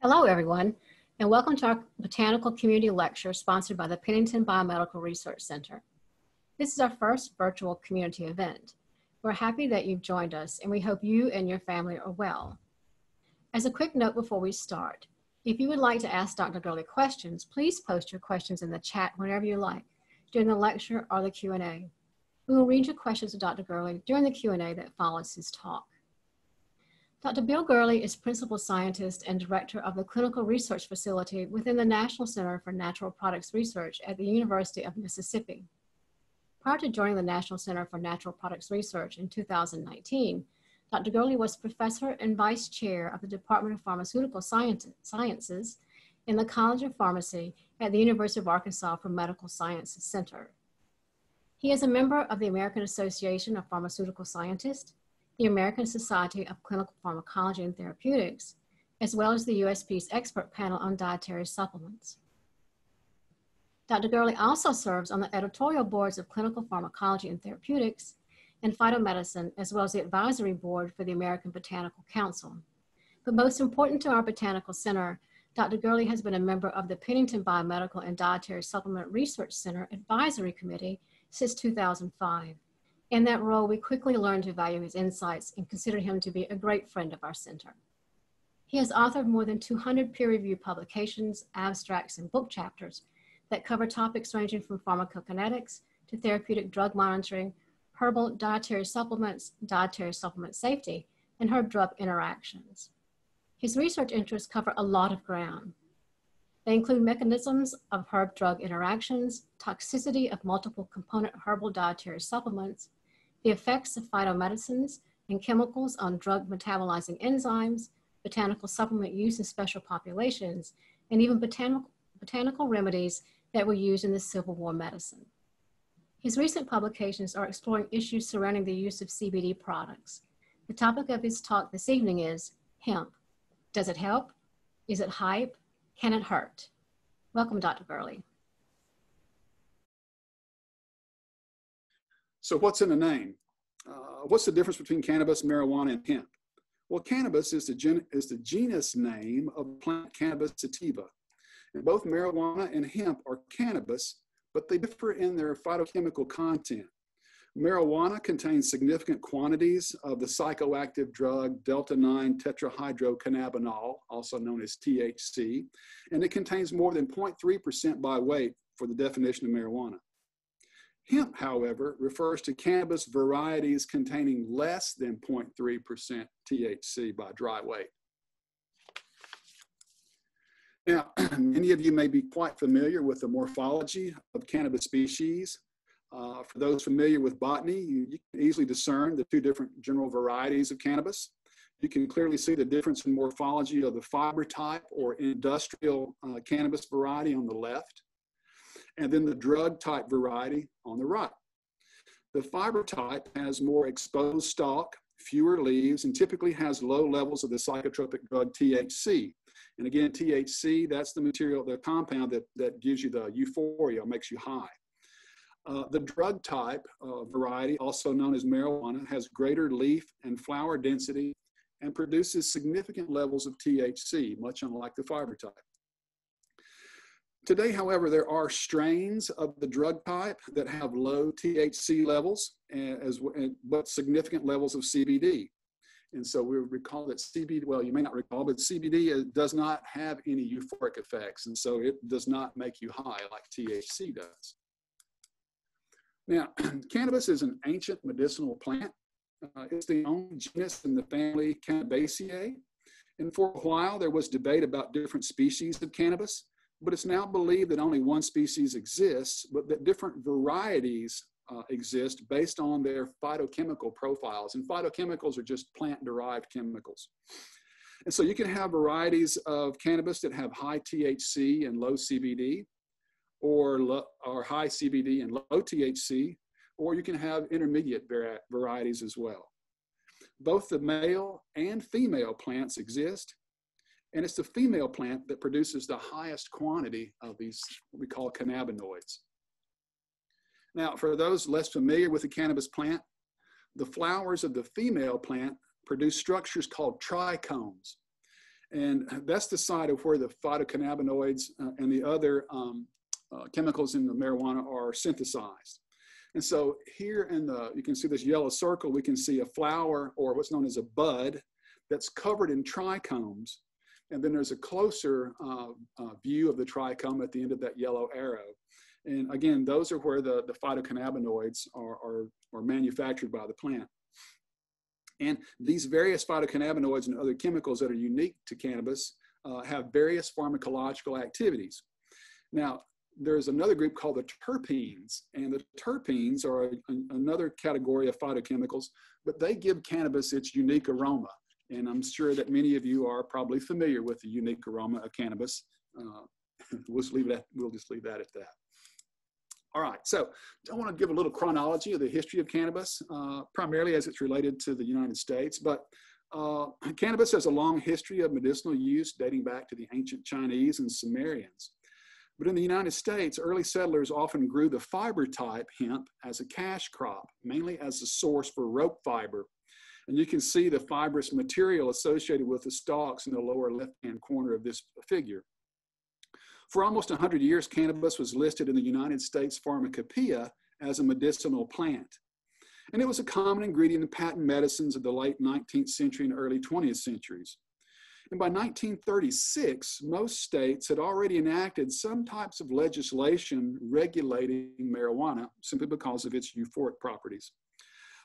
Hello, everyone, and welcome to our Botanical Community Lecture sponsored by the Pennington Biomedical Research Center. This is our first virtual community event. We're happy that you've joined us, and we hope you and your family are well. As a quick note before we start, if you would like to ask Dr. Gurley questions, please post your questions in the chat whenever you like, during the lecture or the Q&A. We will read your questions to Dr. Gurley during the Q&A that follows his talk. Dr. Bill Gurley is Principal Scientist and Director of the Clinical Research Facility within the National Center for Natural Products Research at the University of Mississippi. Prior to joining the National Center for Natural Products Research in 2019, Dr. Gurley was Professor and Vice Chair of the Department of Pharmaceutical Sciences in the College of Pharmacy at the University of Arkansas for Medical Sciences Center. He is a member of the American Association of Pharmaceutical Scientists the American Society of Clinical Pharmacology and Therapeutics, as well as the USP's expert panel on dietary supplements. Dr. Gurley also serves on the editorial boards of Clinical Pharmacology and Therapeutics and Phytomedicine, as well as the advisory board for the American Botanical Council. But most important to our Botanical Center, Dr. Gurley has been a member of the Pennington Biomedical and Dietary Supplement Research Center Advisory Committee since 2005. In that role, we quickly learned to value his insights and considered him to be a great friend of our center. He has authored more than 200 peer-reviewed publications, abstracts, and book chapters that cover topics ranging from pharmacokinetics to therapeutic drug monitoring, herbal dietary supplements, dietary supplement safety, and herb-drug interactions. His research interests cover a lot of ground. They include mechanisms of herb-drug interactions, toxicity of multiple component herbal dietary supplements, the effects of phytomedicines and chemicals on drug metabolizing enzymes, botanical supplement use in special populations, and even botanical, botanical remedies that were used in the Civil War medicine. His recent publications are exploring issues surrounding the use of CBD products. The topic of his talk this evening is hemp. Does it help? Is it hype? Can it hurt? Welcome, Dr. Gurley. So what's in a name? Uh, what's the difference between cannabis, marijuana, and hemp? Well, cannabis is the, gen- is the genus name of plant cannabis sativa. And both marijuana and hemp are cannabis, but they differ in their phytochemical content. Marijuana contains significant quantities of the psychoactive drug delta 9 tetrahydrocannabinol, also known as THC, and it contains more than 0.3% by weight for the definition of marijuana. Hemp, however, refers to cannabis varieties containing less than 0.3% THC by dry weight. Now, many of you may be quite familiar with the morphology of cannabis species. Uh, for those familiar with botany, you, you, can easily discern the two different general varieties of cannabis. You can clearly see the difference in morphology of the fiber type or industrial uh, cannabis variety on the left and then the drug type variety on the right. The fiber type has more exposed stalk, fewer leaves, and typically has low levels of the psychotropic drug THC. And again, THC, that's the material, the compound that, that gives you the euphoria, makes you high. Uh, the drug type uh, variety, also known as marijuana, has greater leaf and flower density and produces significant levels of THC, much unlike the fiber type. Today, however, there are strains of the drug type that have low THC levels as but significant levels of CBD. And so we recall that CBD, well, you may not recall, but CBD does not have any euphoric effects. And so it does not make you high like THC does. Now, cannabis is an ancient medicinal plant. Uh, it's the only genus in the family Cannabaceae. And for a while, there was debate about different species of cannabis but it's now believed that only one species exists, but that different varieties uh, exist based on their phytochemical profiles. And phytochemicals are just plant derived chemicals. And so you can have varieties of cannabis that have high THC and low CBD, or, lo- or high CBD and low THC, or you can have intermediate var- varieties as well. Both the male and female plants exist, and it's the female plant that produces the highest quantity of these, what we call cannabinoids. Now, for those less familiar with the cannabis plant, the flowers of the female plant produce structures called trichomes. And that's the site of where the phytocannabinoids uh, and the other um, uh, chemicals in the marijuana are synthesized. And so here in the, you can see this yellow circle, we can see a flower or what's known as a bud that's covered in trichomes. And then there's a closer uh, uh, view of the trichome at the end of that yellow arrow. And again, those are where the, the phytocannabinoids are, are, are manufactured by the plant. And these various phytocannabinoids and other chemicals that are unique to cannabis uh, have various pharmacological activities. Now, there's another group called the terpenes, and the terpenes are a, another category of phytochemicals, but they give cannabis its unique aroma. And I'm sure that many of you are probably familiar with the unique aroma of cannabis. Uh, we'll, just leave that, we'll just leave that at that. All right, so I want to give a little chronology of the history of cannabis, uh, primarily as it's related to the United States. But uh, cannabis has a long history of medicinal use dating back to the ancient Chinese and Sumerians. But in the United States, early settlers often grew the fiber type hemp as a cash crop, mainly as a source for rope fiber. And you can see the fibrous material associated with the stalks in the lower left-hand corner of this figure. For almost 100 years, cannabis was listed in the United States Pharmacopoeia as a medicinal plant. And it was a common ingredient in patent medicines of the late 19th century and early 20th centuries. And by 1936, most states had already enacted some types of legislation regulating marijuana simply because of its euphoric properties.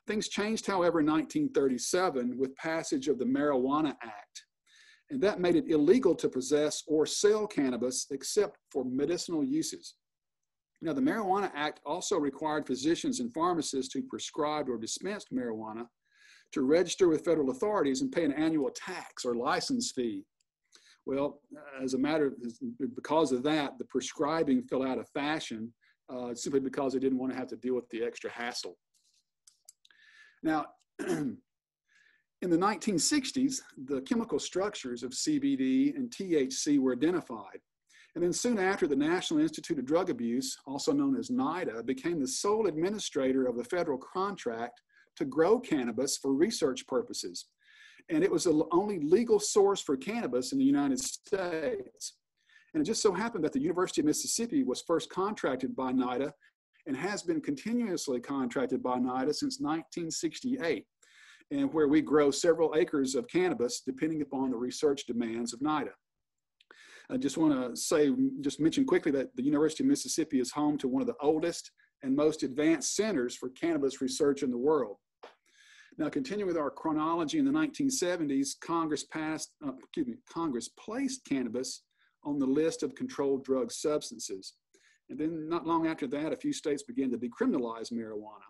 Things changed, however, in 1937 with passage of the Marijuana Act. And that made it illegal to possess or sell cannabis except for medicinal uses. Now, the Marijuana Act also required physicians and pharmacists who prescribed or dispensed marijuana to register with federal authorities and pay an annual tax or license fee. Well, as a matter of, because of that, the prescribing fell out of fashion uh, simply because they didn't want to have to deal with the extra hassle. Now, in the 1960s, the chemical structures of CBD and THC were identified. And then soon after, the National Institute of Drug Abuse, also known as NIDA, became the sole administrator of the federal contract to grow cannabis for research purposes. And it was the only legal source for cannabis in the United States. And it just so happened that the University of Mississippi was first contracted by NIDA and has been continuously contracted by NIDA since 1968, and where we grow several acres of cannabis depending upon the research demands of NIDA. I just want to say, just mention quickly that the University of Mississippi is home to one of the oldest and most advanced centers for cannabis research in the world. Now, continuing with our chronology, in the 1970s, Congress passed, uh, excuse me, Congress placed cannabis on the list of controlled drug substances. And then not long after that, a few states began to decriminalize marijuana.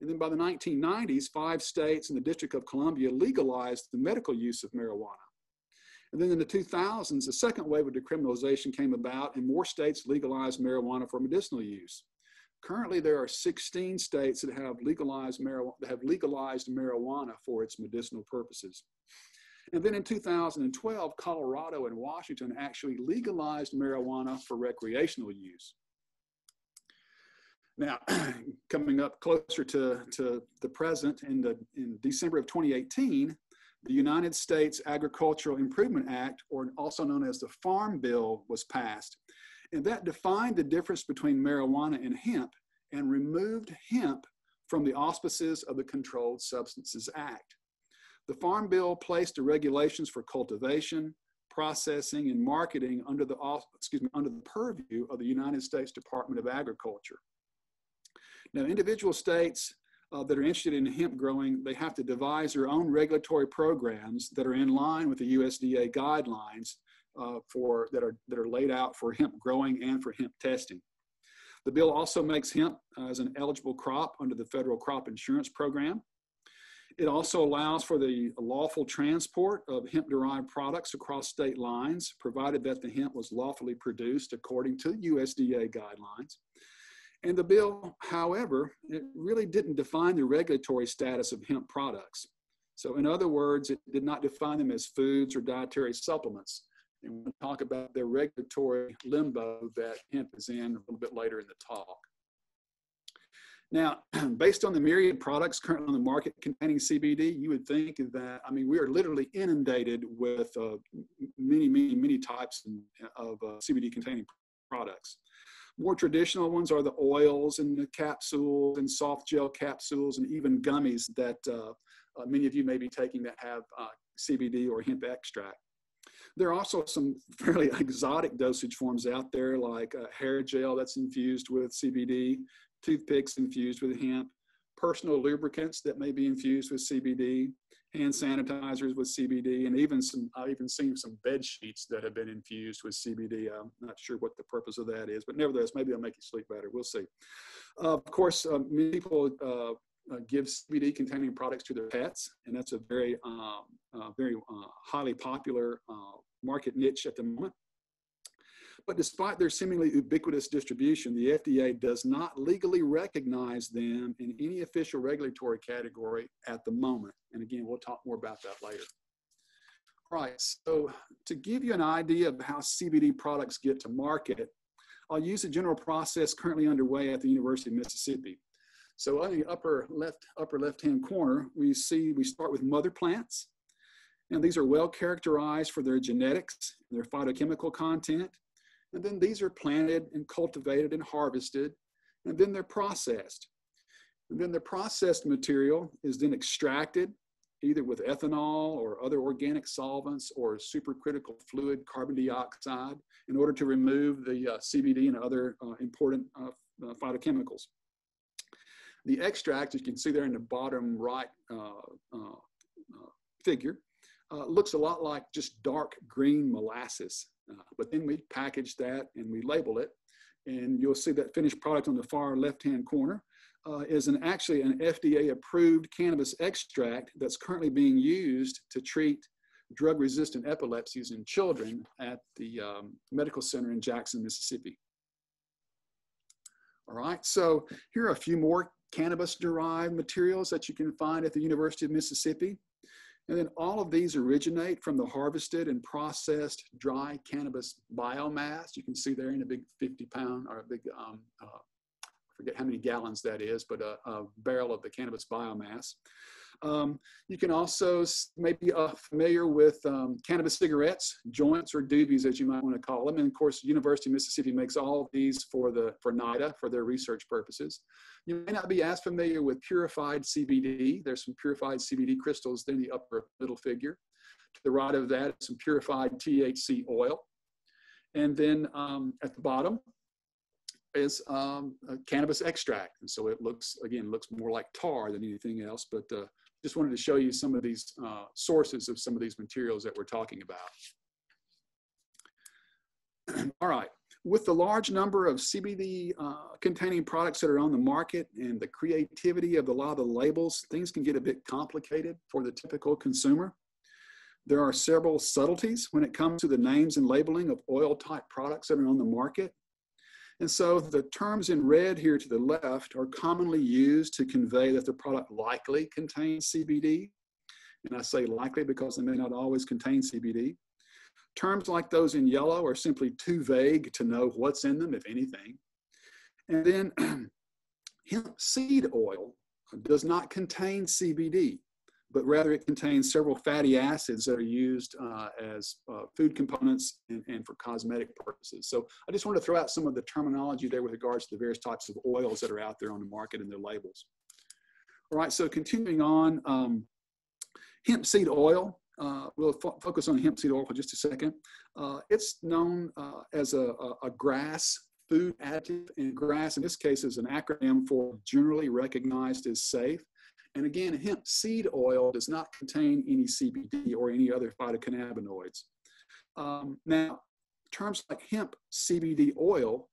And then by the 1990s, five states and the District of Columbia legalized the medical use of marijuana. And then in the 2000s, a second wave of decriminalization came about and more states legalized marijuana for medicinal use. Currently, there are 16 states that have legalized marijuana, have legalized marijuana for its medicinal purposes. And then in 2012, Colorado and Washington actually legalized marijuana for recreational use. Now, coming up closer to, to the present, in, the, in December of 2018, the United States Agricultural Improvement Act, or also known as the Farm Bill, was passed. And that defined the difference between marijuana and hemp and removed hemp from the auspices of the Controlled Substances Act. The Farm Bill placed the regulations for cultivation, processing, and marketing under the, excuse me, under the purview of the United States Department of Agriculture. Now, individual states uh, that are interested in hemp growing, they have to devise their own regulatory programs that are in line with the USDA guidelines uh, for, that, are, that are laid out for hemp growing and for hemp testing. The bill also makes hemp as an eligible crop under the federal crop insurance program. It also allows for the lawful transport of hemp derived products across state lines, provided that the hemp was lawfully produced according to USDA guidelines. And the bill, however, it really didn't define the regulatory status of hemp products. So, in other words, it did not define them as foods or dietary supplements. And we'll talk about the regulatory limbo that hemp is in a little bit later in the talk. Now, based on the myriad products currently on the market containing CBD, you would think that, I mean, we are literally inundated with uh, many, many, many types of uh, CBD containing products. More traditional ones are the oils and the capsules and soft gel capsules and even gummies that uh, uh many of you may be taking that have uh, CBD or hemp extract. There are also some fairly exotic dosage forms out there, like hair gel that's infused with CBD, toothpicks infused with hemp, personal lubricants that may be infused with CBD, hand sanitizers with CBD, and even some, I've even seen some bed sheets that have been infused with CBD. I'm not sure what the purpose of that is, but nevertheless, maybe it'll make you sleep better. We'll see. Uh, of course, uh, many people uh, uh give CBD containing products to their pets, and that's a very, um, uh, very uh, highly popular market niche at the moment. But despite their seemingly ubiquitous distribution, the FDA does not legally recognize them in any official regulatory category at the moment. And again, we'll talk more about that later. All right, so to give you an idea of how CBD products get to market, I'll use a general process currently underway at the University of Mississippi. So on the upper left, upper left-hand corner, we see we start with mother plants. And these are well characterized for their genetics, their phytochemical content, and then these are planted and cultivated and harvested, and then they're processed. And then the processed material is then extracted either with ethanol or other organic solvents or supercritical fluid carbon dioxide in order to remove the uh, CBD and other uh, important uh, uh, phytochemicals. The extract, as you can see there in the bottom right uh, uh, figure, looks a lot like just dark green molasses. Uh, but then we package that and we label it. And you'll see that finished product on the far left-hand corner uh, is an actually an FDA-approved cannabis extract that's currently being used to treat drug-resistant epilepsies in children at the um, medical center in Jackson, Mississippi. All right, so here are a few more cannabis-derived materials that you can find at the University of Mississippi. And then all of these originate from the harvested and processed dry cannabis biomass. You can see there in a big 50 pound or a big, um, uh, I forget how many gallons that is, but a, a barrel of the cannabis biomass. Um, you can also maybe uh, familiar with um, cannabis cigarettes, joints or doobies as you might want to call them. And of course, University of Mississippi makes all of these for the for NIDA for their research purposes. You may not be as familiar with purified CBD. There's some purified CBD crystals in the upper middle figure. To the right of that, some purified THC oil. And then um, at the bottom, is um, cannabis extract. And so it looks, again, looks more like tar than anything else, but uh, just wanted to show you some of these uh, sources of some of these materials that we're talking about. All right, with the large number of CBD uh, containing products that are on the market and the creativity of a lot of the labels, things can get a bit complicated for the typical consumer. There are several subtleties when it comes to the names and labeling of oil type products that are on the market. And so the terms in red here to the left are commonly used to convey that the product likely contains CBD. And I say likely because they may not always contain CBD. Terms like those in yellow are simply too vague to know what's in them, if anything. And then hemp seed oil does not contain CBD but rather it contains several fatty acids that are used uh, as uh, food components and, and, for cosmetic purposes. So I just want to throw out some of the terminology there with regards to the various types of oils that are out there on the market and their labels. All right, so continuing on, um, hemp seed oil. Uh, we'll fo focus on hemp seed oil for just a second. Uh, it's known uh, as a, a, a GRAS food additive, and GRAS in this case is an acronym for generally recognized as safe. And again, hemp seed oil does not contain any CBD or any other phytocannabinoids. Um, now, terms like hemp CBD oil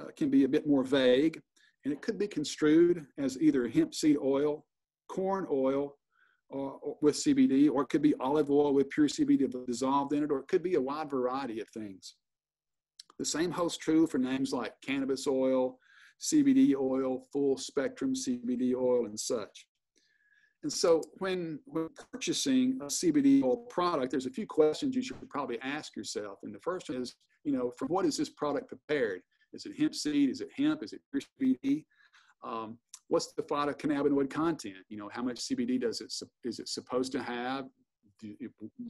uh, can be a bit more vague, and it could be construed as either hemp seed oil, corn oil uh, with CBD, or it could be olive oil with pure CBD dissolved in it, or it could be a wide variety of things. The same holds true for names like cannabis oil, CBD oil, full spectrum CBD oil, and such. And so when, when purchasing a CBD oil product, there's a few questions you should probably ask yourself. And the first one is, you know, from what is this product prepared? Is it hemp seed? Is it hemp? Is it pure CBD? Um, what's the phytocannabinoid content? You know, how much CBD does it is it supposed to have? Do,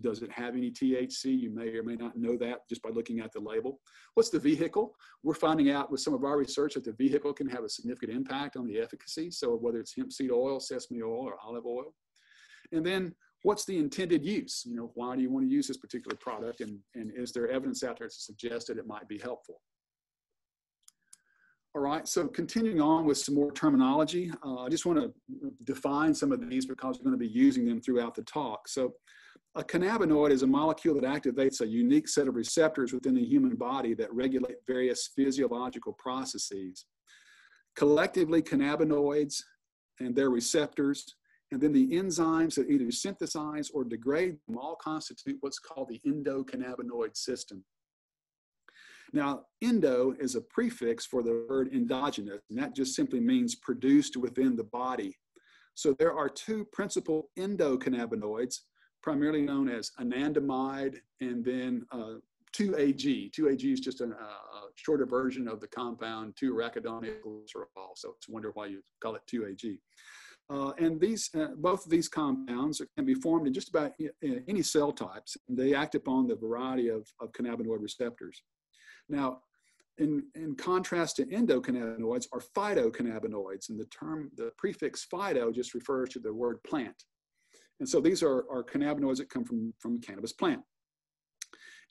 does it have any THC? You may or may not know that just by looking at the label. What's the vehicle? We're finding out with some of our research that the vehicle can have a significant impact on the efficacy. So whether it's hemp seed oil, sesame oil, or olive oil. And then what's the intended use? You know, why do you want to use this particular product? And, and is there evidence out there to suggest that it might be helpful? All right, so continuing on with some more terminology, uh, I just want to define some of these because we're going to be using them throughout the talk. So a cannabinoid is a molecule that activates a unique set of receptors within the human body that regulate various physiological processes. Collectively, cannabinoids and their receptors, and then the enzymes that either synthesize or degrade them all constitute what's called the endocannabinoid system. Now, endo is a prefix for the word endogenous, and that just simply means produced within the body. So there are two principal endocannabinoids, primarily known as anandamide and then uh, 2-AG. 2-AG is just a, a, shorter version of the compound 2-arachidonoyl glycerol, so it's wonder why you call it 2-AG. Uh, and these, uh, both of these compounds can be formed in just about any cell types. They act upon the variety of, of cannabinoid receptors. Now, in, in contrast to endocannabinoids are phytocannabinoids, and the term, the prefix phyto just refers to the word plant. And so these are, are cannabinoids that come from, from cannabis plant.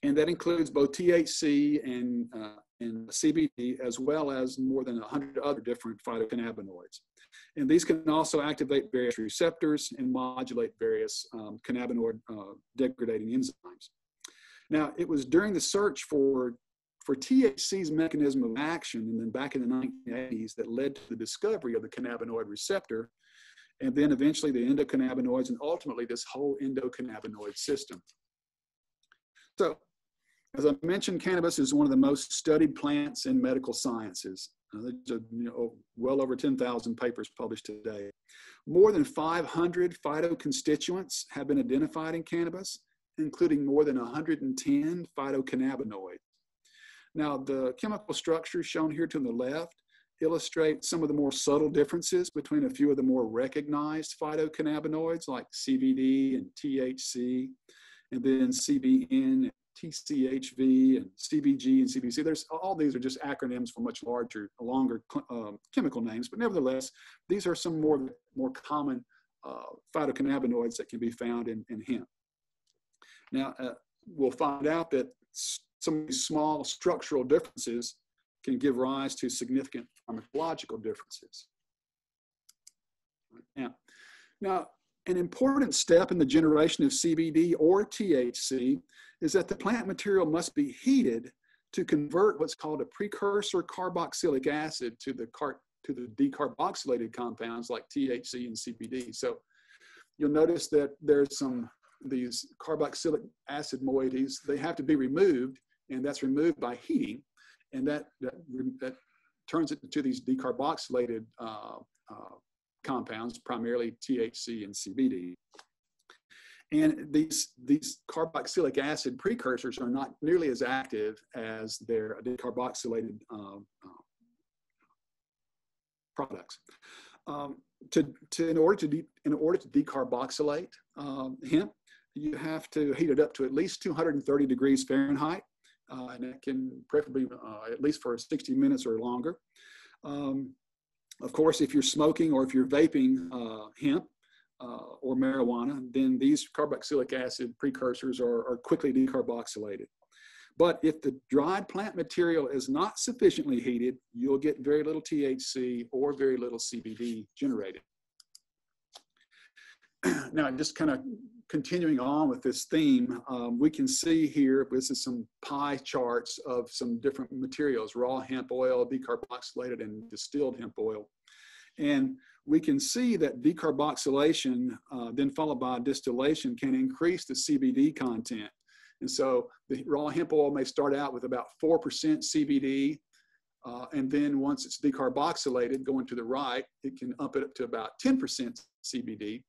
And that includes both THC and, uh, and CBD, as well as more than 100 other different phytocannabinoids. And these can also activate various receptors and modulate various um, cannabinoid uh, degrading enzymes. Now, it was during the search for for THC's mechanism of action, and then back in the 1980s, that led to the discovery of the cannabinoid receptor, and then eventually the endocannabinoids, and ultimately this whole endocannabinoid system. So, as I mentioned, cannabis is one of the most studied plants in medical sciences. Uh, there's a, you know, well over 10,000 papers published today. More than 500 phytoconstituents have been identified in cannabis, including more than 110 phytocannabinoids. Now, the chemical structures shown here to the left illustrate some of the more subtle differences between a few of the more recognized phytocannabinoids like CBD and THC, and then CBN, and TCHV, and CBG and CBC. There's all these are just acronyms for much larger, longer um, chemical names, but nevertheless, these are some more more common uh, phytocannabinoids that can be found in, in hemp. Now, uh, we'll find out that some of these small structural differences can give rise to significant pharmacological differences. Now, now, an important step in the generation of CBD or THC is that the plant material must be heated to convert what's called a precursor carboxylic acid to the car to the decarboxylated compounds like THC and CBD. So you'll notice that there's some these carboxylic acid moieties, they have to be removed and that's removed by heating, and that, that, that turns it into these decarboxylated uh, uh, compounds, primarily THC and CBD. And these, these carboxylic acid precursors are not nearly as active as their decarboxylated um, uh, products. Um, to, to, in, order to de, in order to decarboxylate um, hemp, you have to heat it up to at least 230 degrees Fahrenheit uh, and it can preferably uh, at least for 60 minutes or longer. Um, of course, if you're smoking or if you're vaping uh, hemp uh, or marijuana, then these carboxylic acid precursors are, are quickly decarboxylated. But if the dried plant material is not sufficiently heated, you'll get very little THC or very little CBD generated. now, just kind of continuing on with this theme, um, we can see here, this is some pie charts of some different materials, raw hemp oil, decarboxylated and distilled hemp oil. And we can see that decarboxylation, uh, then followed by distillation, can increase the CBD content. And so the raw hemp oil may start out with about 4% CBD, uh, and then once it's decarboxylated, going to the right, it can up it up to about 10% CBD.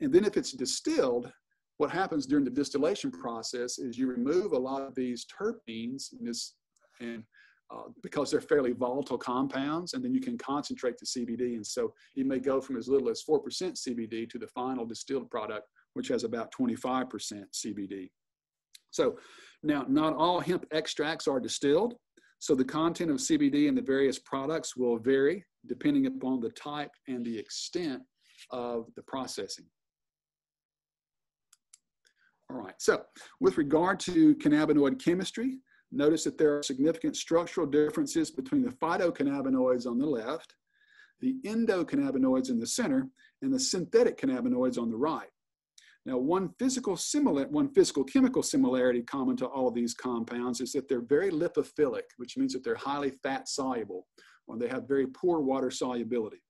And then if it's distilled, what happens during the distillation process is you remove a lot of these terpenes and, this, and uh, because they're fairly volatile compounds, and then you can concentrate the CBD. And so you may go from as little as 4% CBD to the final distilled product, which has about 25% CBD. So now, not all hemp extracts are distilled. So the content of CBD in the various products will vary depending upon the type and the extent of the processing. All right, so with regard to cannabinoid chemistry, notice that there are significant structural differences between the phytocannabinoids on the left, the endocannabinoids in the center, and the synthetic cannabinoids on the right. Now, one physical similar, one physical chemical similarity common to all of these compounds is that they're very lipophilic, which means that they're highly fat soluble, or they have very poor water solubility.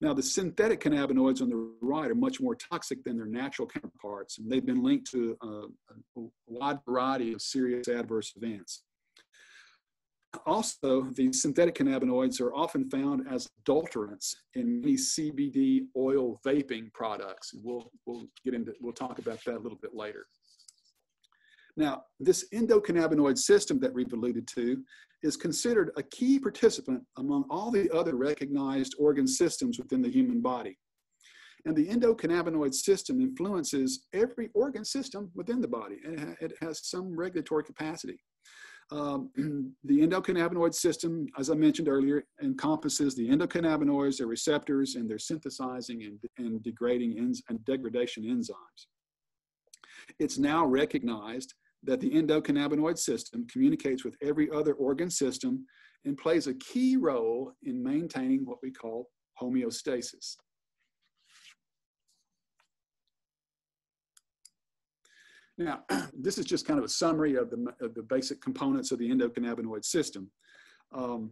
Now, the synthetic cannabinoids on the right are much more toxic than their natural counterparts, and they've been linked to uh, a, a wide variety of serious adverse events. Also, these synthetic cannabinoids are often found as adulterants in many CBD oil vaping products. We'll, we'll get into, we'll talk about that a little bit later. Now, this endocannabinoid system that we've alluded to is considered a key participant among all the other recognized organ systems within the human body. And the endocannabinoid system influences every organ system within the body. It has some regulatory capacity. Um, the endocannabinoid system, as I mentioned earlier, encompasses the endocannabinoids, their receptors, and their synthesizing and, and degrading and degradation enzymes. It's now recognized that the endocannabinoid system communicates with every other organ system and plays a key role in maintaining what we call homeostasis. Now, this is just kind of a summary of the, of the basic components of the endocannabinoid system. Um,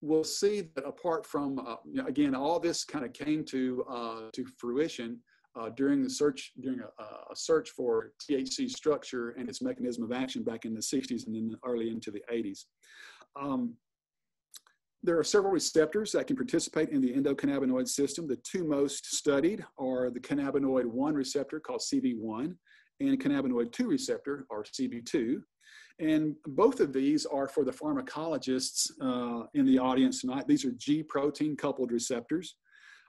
we'll see that apart from, uh, again, all this kind of came to, uh, to fruition uh, during the search during a, a, search for THC structure and its mechanism of action back in the 60s and then early into the 80s. Um, there are several receptors that can participate in the endocannabinoid system. The two most studied are the cannabinoid 1 receptor called CB1 and cannabinoid 2 receptor or CB2. And both of these are for the pharmacologists uh, in the audience tonight. These are G protein coupled receptors.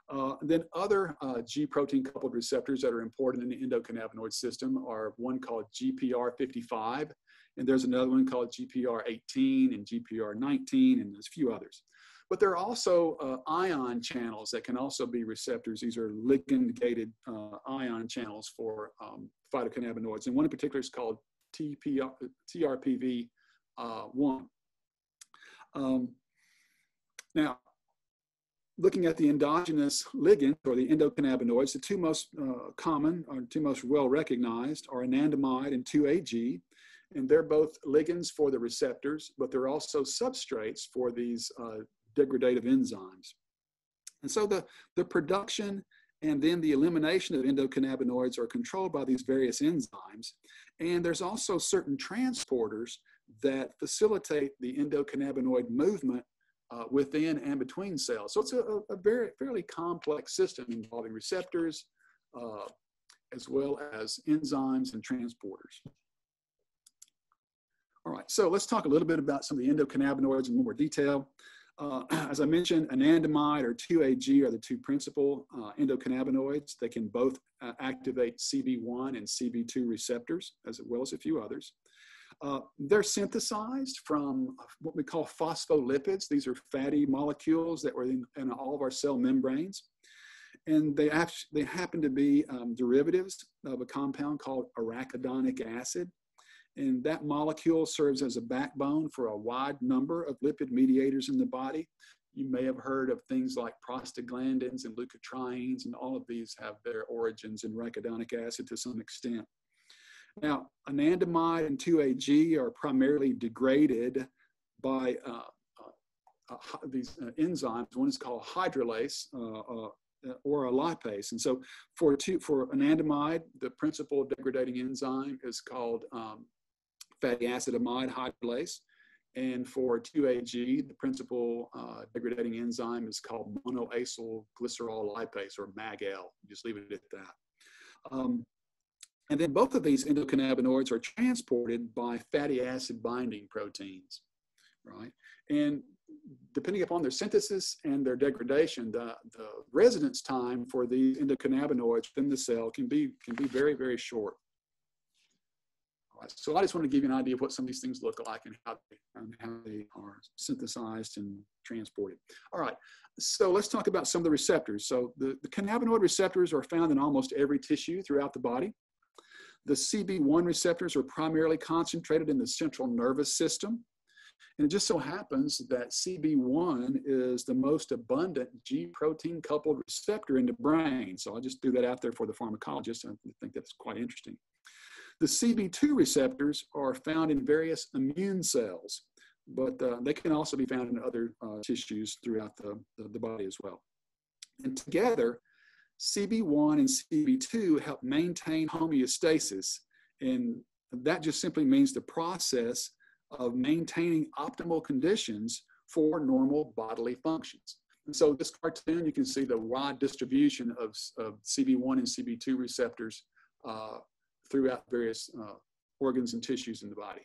Uh, then other uh, G protein coupled receptors that are important in the endocannabinoid system are one called GPR55, and there's another one called GPR18 and GPR19, and there's a few others. But there are also uh, ion channels that can also be receptors. These are ligand gated uh, ion channels for um, phytocannabinoids, and one in particular is called TPR, TRPV1. Uh, um, now, looking at the endogenous ligands or the endocannabinoids, the two most uh, common or two most well recognized are anandamide and 2-AG. And they're both ligands for the receptors, but they're also substrates for these uh, degradative enzymes. And so the, the production and then the elimination of endocannabinoids are controlled by these various enzymes. And there's also certain transporters that facilitate the endocannabinoid movement uh, within and between cells. So it's a, a, very fairly complex system involving receptors uh, as well as enzymes and transporters. All right, so let's talk a little bit about some of the endocannabinoids in more detail. Uh, as I mentioned, anandamide or 2-AG are the two principal uh, endocannabinoids. They can both uh, activate CB1 and CB2 receptors, as well as a few others. Uh, they're synthesized from what we call phospholipids. These are fatty molecules that were in, in all of our cell membranes. And they, they happen to be um, derivatives of a compound called arachidonic acid. And that molecule serves as a backbone for a wide number of lipid mediators in the body. You may have heard of things like prostaglandins and leukotrienes, and all of these have their origins in arachidonic acid to some extent. Now, anandamide and 2-AG are primarily degraded by uh, uh, uh, these uh, enzymes. One is called hydrolase uh, uh, or a lipase. And so for, two, for anandamide, the principal degrading enzyme is called um, fatty acid amide hydrolase. And for 2-AG, the principal degrading enzyme is called monoacyl glycerol lipase or MAGL. Just leave it at that. Um, and then both of these endocannabinoids are transported by fatty acid binding proteins. right? And depending upon their synthesis and their degradation, the, the residence time for the endocannabinoids within the cell can be, can be very, very short. All right, so I just want to give you an idea of what some of these things look like and how they, and how they are synthesized and transported. All right, so let's talk about some of the receptors. So the, the cannabinoid receptors are found in almost every tissue throughout the body. The CB1 receptors are primarily concentrated in the central nervous system. And it just so happens that CB1 is the most abundant G protein coupled receptor in the brain. So I'll just do that out there for the pharmacologist. I think that's quite interesting. The CB2 receptors are found in various immune cells, but uh, they can also be found in other uh, tissues throughout the, the, the body as well. And together, CB1 and CB2 help maintain homeostasis. And that just simply means the process of maintaining optimal conditions for normal bodily functions. And so this cartoon, you can see the wide distribution of, of CB1 and CB2 receptors uh, throughout various uh, organs and tissues in the body.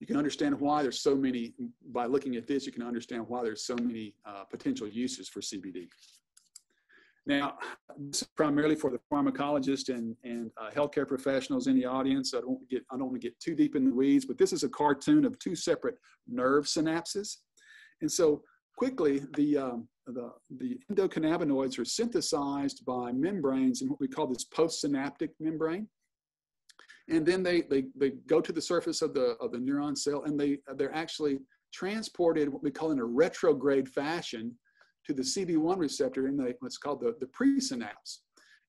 You can understand why there's so many, by looking at this, you can understand why there's so many uh, potential uses for CBD. Now, this is primarily for the pharmacologist and, and uh, healthcare professionals in the audience. I don't get I don't want to get too deep in the weeds, but this is a cartoon of two separate nerve synapses. And so quickly, the, um, the, the endocannabinoids are synthesized by membranes in what we call this postsynaptic membrane. And then they, they, they go to the surface of the, of the neuron cell and they, they're actually transported what we call in a retrograde fashion to the CB1 receptor in the, what's called the, the presynapse.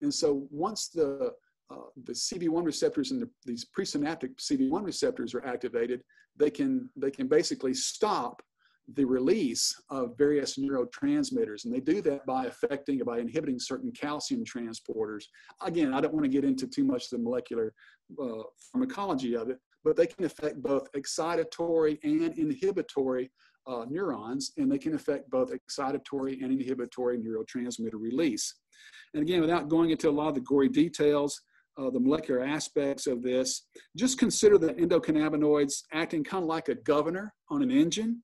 And so once the, uh, the CB1 receptors and the, these presynaptic CB1 receptors are activated, they can, they can basically stop the release of various neurotransmitters. And they do that by affecting, by inhibiting certain calcium transporters. Again, I don't want to get into too much of the molecular uh, pharmacology of it, but they can affect both excitatory and inhibitory uh, neurons, and they can affect both excitatory and inhibitory neurotransmitter release. And again, without going into a lot of the gory details, uh, the molecular aspects of this, just consider the endocannabinoids acting kind of like a governor on an engine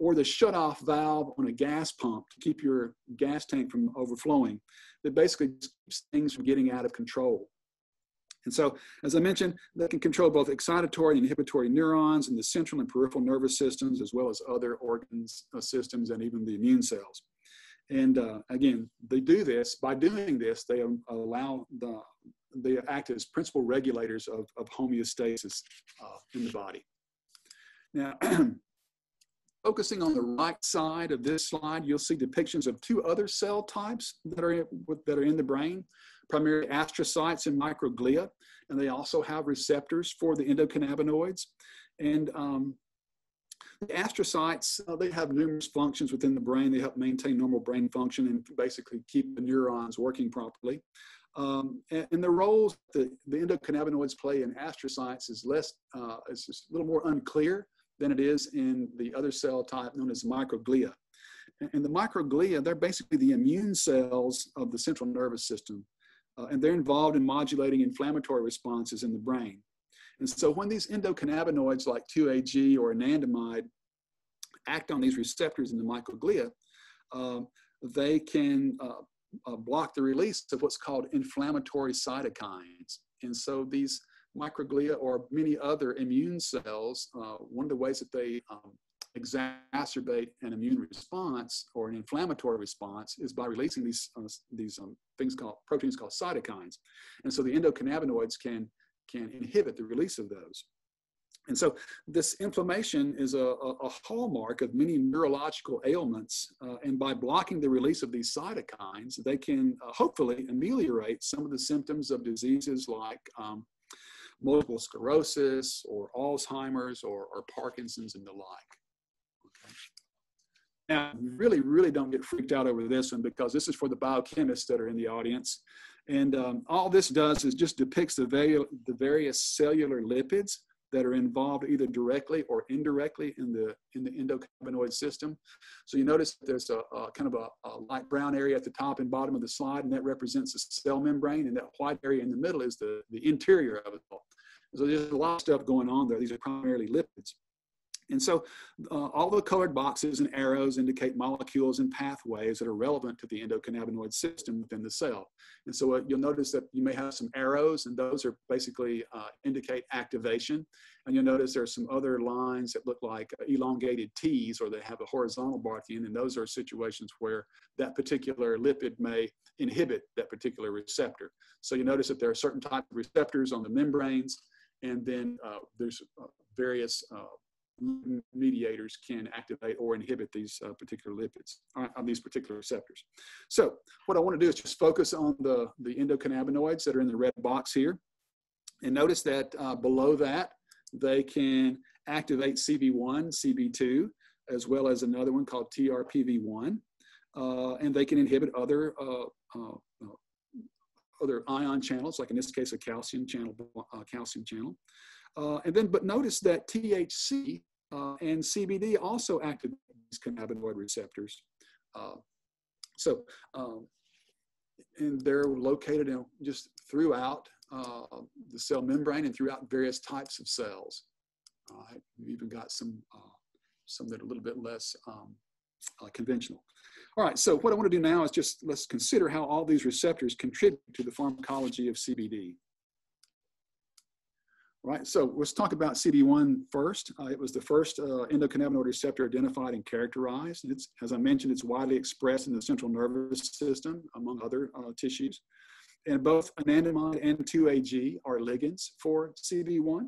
or the shut-off valve on a gas pump to keep your gas tank from overflowing that basically keeps things from getting out of control. And so, as I mentioned, they can control both excitatory and inhibitory neurons in the central and peripheral nervous systems, as well as other organs, uh, systems, and even the immune cells. And uh, again, they do this, by doing this, they allow the, they act as principal regulators of, of homeostasis uh, in the body. Now, focusing on the right side of this slide, you'll see depictions of two other cell types that are, that are in the brain primarily astrocytes and microglia, and they also have receptors for the endocannabinoids. And um, the astrocytes, uh, they have numerous functions within the brain. They help maintain normal brain function and basically keep the neurons working properly. Um, and, and, the roles that the endocannabinoids play in astrocytes is less, uh, is a little more unclear than it is in the other cell type known as microglia. And, the microglia, they're basically the immune cells of the central nervous system uh, and they're involved in modulating inflammatory responses in the brain. And so when these endocannabinoids like 2-AG or anandamide act on these receptors in the microglia, uh, they can uh, uh, block the release of what's called inflammatory cytokines. And so these microglia or many other immune cells, uh, one of the ways that they um, exacerbate an immune response or an inflammatory response is by releasing these, uh, these um, things called proteins called cytokines. And so the endocannabinoids can, can inhibit the release of those. And so this inflammation is a, a, a hallmark of many neurological ailments. Uh, and by blocking the release of these cytokines, they can uh, hopefully ameliorate some of the symptoms of diseases like um, multiple sclerosis or Alzheimer's or, or Parkinson's and the like. Now, really, really don't get freaked out over this one because this is for the biochemists that are in the audience. And um, all this does is just depicts the, the various cellular lipids that are involved either directly or indirectly in the in the endocannabinoid system. So you notice there's a, a kind of a, a, light brown area at the top and bottom of the slide, and that represents the cell membrane, and that white area in the middle is the, the interior of it all. So there's a lot of stuff going on there. These are primarily lipids. And so uh, all the colored boxes and arrows indicate molecules and pathways that are relevant to the endocannabinoid system within the cell. And so uh, you'll notice that you may have some arrows and those are basically uh, indicate activation. And you'll notice there are some other lines that look like elongated T's or they have a horizontal bar at the end. And those are situations where that particular lipid may inhibit that particular receptor. So you notice that there are certain type of receptors on the membranes and then uh, there's uh, various uh, mediators can activate or inhibit these uh, particular lipids uh, on these particular receptors. So what I want to do is just focus on the, the endocannabinoids that are in the red box here. And notice that uh, below that, they can activate CB1, CB2, as well as another one called TRPV1. Uh, and they can inhibit other uh, uh, other ion channels, like in this case, a calcium channel, calcium channel. Uh, and then, but notice that THC uh, and CBD also activate these cannabinoid receptors. Uh, so, um, and they're located in just throughout uh, the cell membrane and throughout various types of cells. Uh, we've even got some, uh, some that are a little bit less um, uh, conventional. All right, so what I want to do now is just let's consider how all these receptors contribute to the pharmacology of CBD right? So let's talk about CB1 first. Uh, it was the first uh, endocannabinoid receptor identified and characterized. It's, as I mentioned, it's widely expressed in the central nervous system, among other uh, tissues. And both anandamide and 2-AG are ligands for CB1.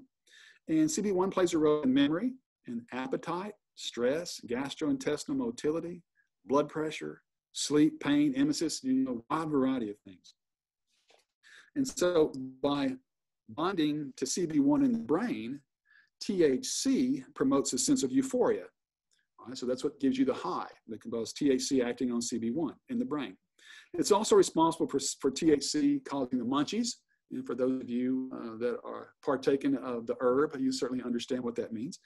And CB1 plays a role in memory and appetite, stress, gastrointestinal motility, blood pressure, sleep, pain, emesis, you know, a wide variety of things. And so by bonding to CB1 in the brain, THC promotes a sense of euphoria. Right, so that's what gives you the high, because THC acting on CB1 in the brain. It's also responsible for, for THC causing the munchies. And for those of you uh, that are partaking of the herb, you certainly understand what that means.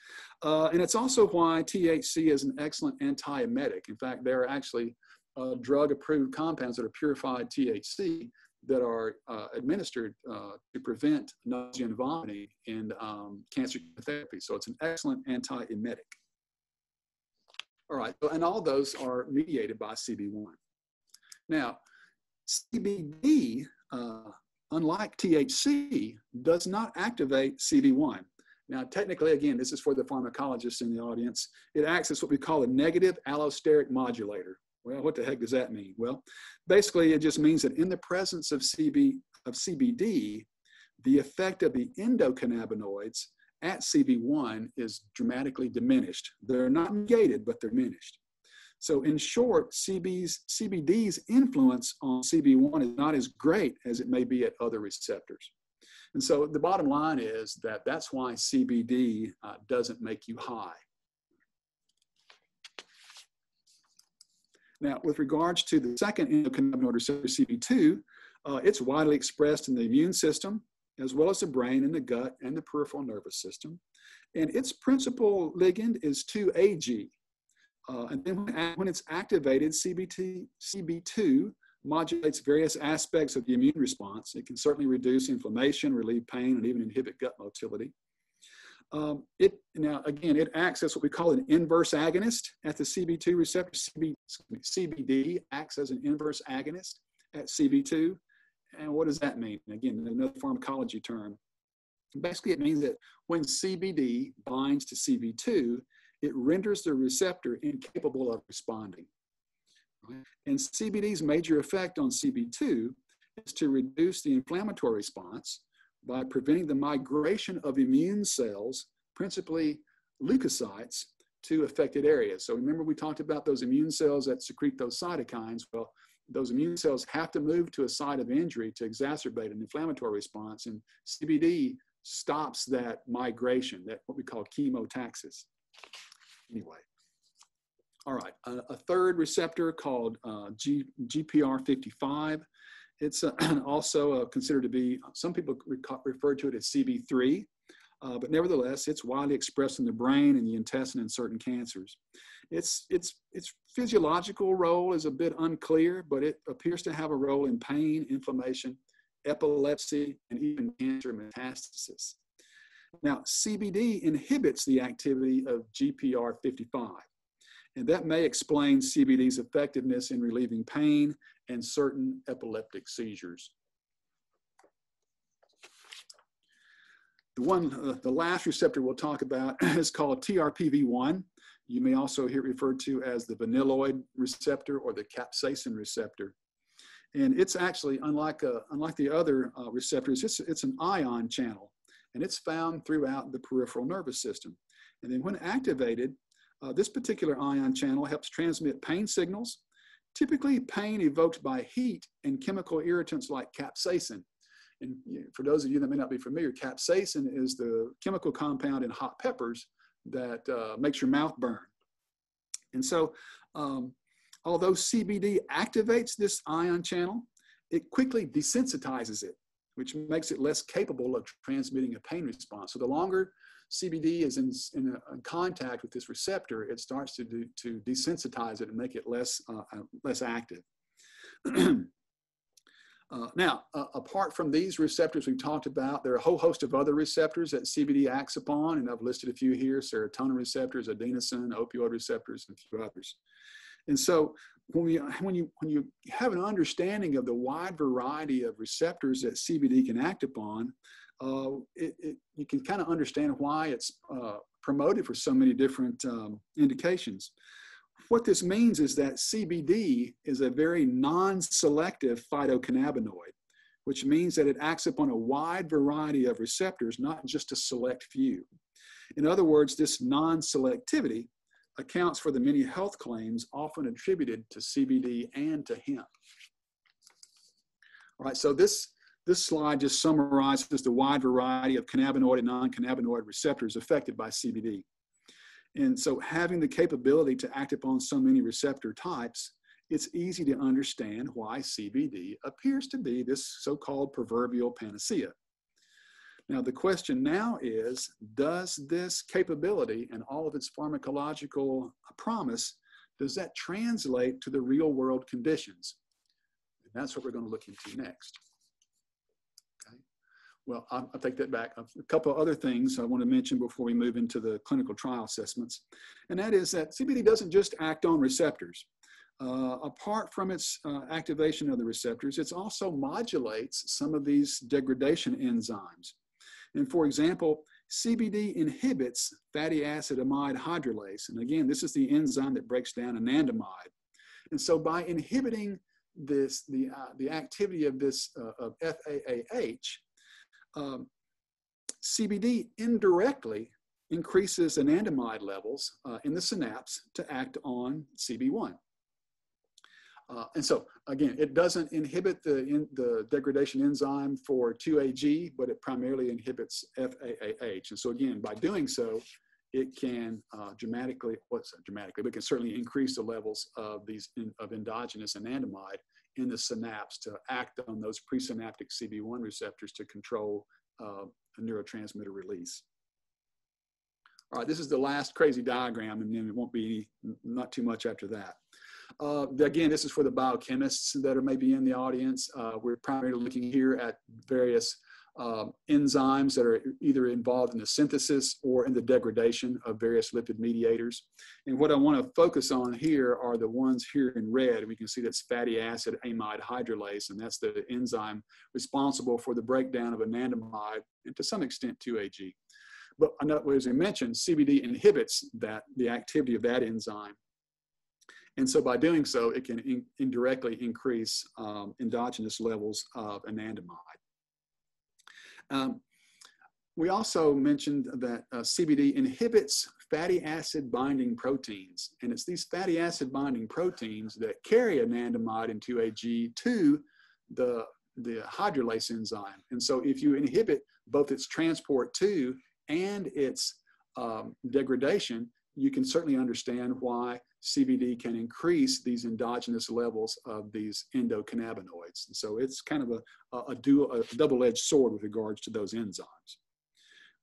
Uh, and it's also why THC is an excellent antiemetic. In fact, there are actually uh, drug approved compounds that are purified THC that are uh, administered uh, to prevent nausea and vomiting in um, cancer therapy. So it's an excellent anti-emetic. All right, and all those are mediated by CB1. Now, CBD, uh, unlike THC, does not activate CB1. Now, technically, again, this is for the pharmacologists in the audience. It acts as what we call a negative allosteric modulator. Well, what the heck does that mean? Well, basically, it just means that in the presence of, CB, of CBD, the effect of the endocannabinoids at CB1 is dramatically diminished. They're not negated, but they're diminished. So in short, CB's, CBD's influence on CB1 is not as great as it may be at other receptors. And so the bottom line is that that's why CBD uh, doesn't make you high. Now, with regards to the second endocannabinoid receptor, CB2, uh, it's widely expressed in the immune system, as well as the brain and the gut and the peripheral nervous system. And its principal ligand is 2-AG. Uh, and then when, when it's activated, CBT, CB2 modulates various aspects of the immune response. It can certainly reduce inflammation, relieve pain, and even inhibit gut motility. Um, it now again, it acts as what we call an inverse agonist at the CB2 receptor. CB, CBD acts as an inverse agonist at CB2. And what does that mean? Again, another pharmacology term. Basically, it means that when CBD binds to CB2, it renders the receptor incapable of responding. And CBD's major effect on CB2 is to reduce the inflammatory response by preventing the migration of immune cells, principally leukocytes, to affected areas. So remember we talked about those immune cells that secrete those cytokines. Well, those immune cells have to move to a site of injury to exacerbate an inflammatory response, and CBD stops that migration, that what we call chemotaxis. Anyway, all right, a, a third receptor called uh, G, GPR55 it's uh, also uh, considered to be, some people refer to it as CB3, uh, but nevertheless, it's widely expressed in the brain and the intestine in certain cancers. Its, its, its physiological role is a bit unclear, but it appears to have a role in pain, inflammation, epilepsy, and even cancer metastasis. Now, CBD inhibits the activity of GPR55, and that may explain CBD's effectiveness in relieving pain and certain epileptic seizures. The one, uh, the last receptor we'll talk about is called TRPV1. You may also hear it referred to as the vanilloid receptor or the capsaicin receptor. And it's actually, unlike, uh, unlike the other uh, receptors, it's, it's an ion channel, and it's found throughout the peripheral nervous system. And then when activated, uh, this particular ion channel helps transmit pain signals, typically pain evoked by heat and chemical irritants like capsaicin. And for those of you that may not be familiar, capsaicin is the chemical compound in hot peppers that uh, makes your mouth burn. And so, um, although CBD activates this ion channel, it quickly desensitizes it, which makes it less capable of transmitting a pain response. So the longer CBD is in, in, a, in contact with this receptor, it starts to, do, to desensitize it and make it less, uh, uh less active. Uh, now, uh, apart from these receptors we've talked about, there are a whole host of other receptors that CBD acts upon, and I've listed a few here, serotonin receptors, adenosine, opioid receptors, and a few others. And so when, we, when, you, when you have an understanding of the wide variety of receptors that CBD can act upon, uh, it, it, you can kind of understand why it's uh, promoted for so many different um, indications. What this means is that CBD is a very non-selective phytocannabinoid, which means that it acts upon a wide variety of receptors, not just a select few. In other words, this non-selectivity accounts for the many health claims often attributed to CBD and to hemp. All right, so this, this slide just summarizes the wide variety of cannabinoid and non-cannabinoid receptors affected by CBD. And so having the capability to act upon so many receptor types, it's easy to understand why CBD appears to be this so-called proverbial panacea. Now, the question now is, does this capability and all of its pharmacological promise, does that translate to the real world conditions? And that's what we're going to look into next. Well, I'll, I'll, take that back. A couple of other things I want to mention before we move into the clinical trial assessments. And that is that CBD doesn't just act on receptors. Uh, apart from its uh, activation of the receptors, it also modulates some of these degradation enzymes. And for example, CBD inhibits fatty acid amide hydrolase. And again, this is the enzyme that breaks down anandamide. And so by inhibiting this, the, uh, the activity of this uh, of FAAH, um, CBD indirectly increases anandamide levels uh, in the synapse to act on CB1. Uh, and so, again, it doesn't inhibit the, in, the degradation enzyme for 2AG, but it primarily inhibits FAAH. And so, again, by doing so, it can uh, dramatically, what's dramatically, but it can certainly increase the levels of these in, of endogenous anandamide in the synapse to act on those presynaptic CB1 receptors to control uh, neurotransmitter release. All right, this is the last crazy diagram, and then it won't be any, not too much after that. Uh, again, this is for the biochemists that are maybe in the audience. Uh, we're primarily looking here at various uh, enzymes that are either involved in the synthesis or in the degradation of various lipid mediators. And what I want to focus on here are the ones here in red. We can see that's fatty acid amide hydrolase, and that's the enzyme responsible for the breakdown of anandamide and to some extent 2AG. But as I mentioned, CBD inhibits that the activity of that enzyme. And so by doing so, it can in, indirectly increase um, endogenous levels of anandamide. Um, we also mentioned that uh, CBD inhibits fatty acid binding proteins, and it's these fatty acid binding proteins that carry anandamide and 2AG to the, the hydrolase enzyme. And so if you inhibit both its transport to and its um, degradation, you can certainly understand why CBD can increase these endogenous levels of these endocannabinoids. And so it's kind of a, a, dual, a double-edged sword with regards to those enzymes.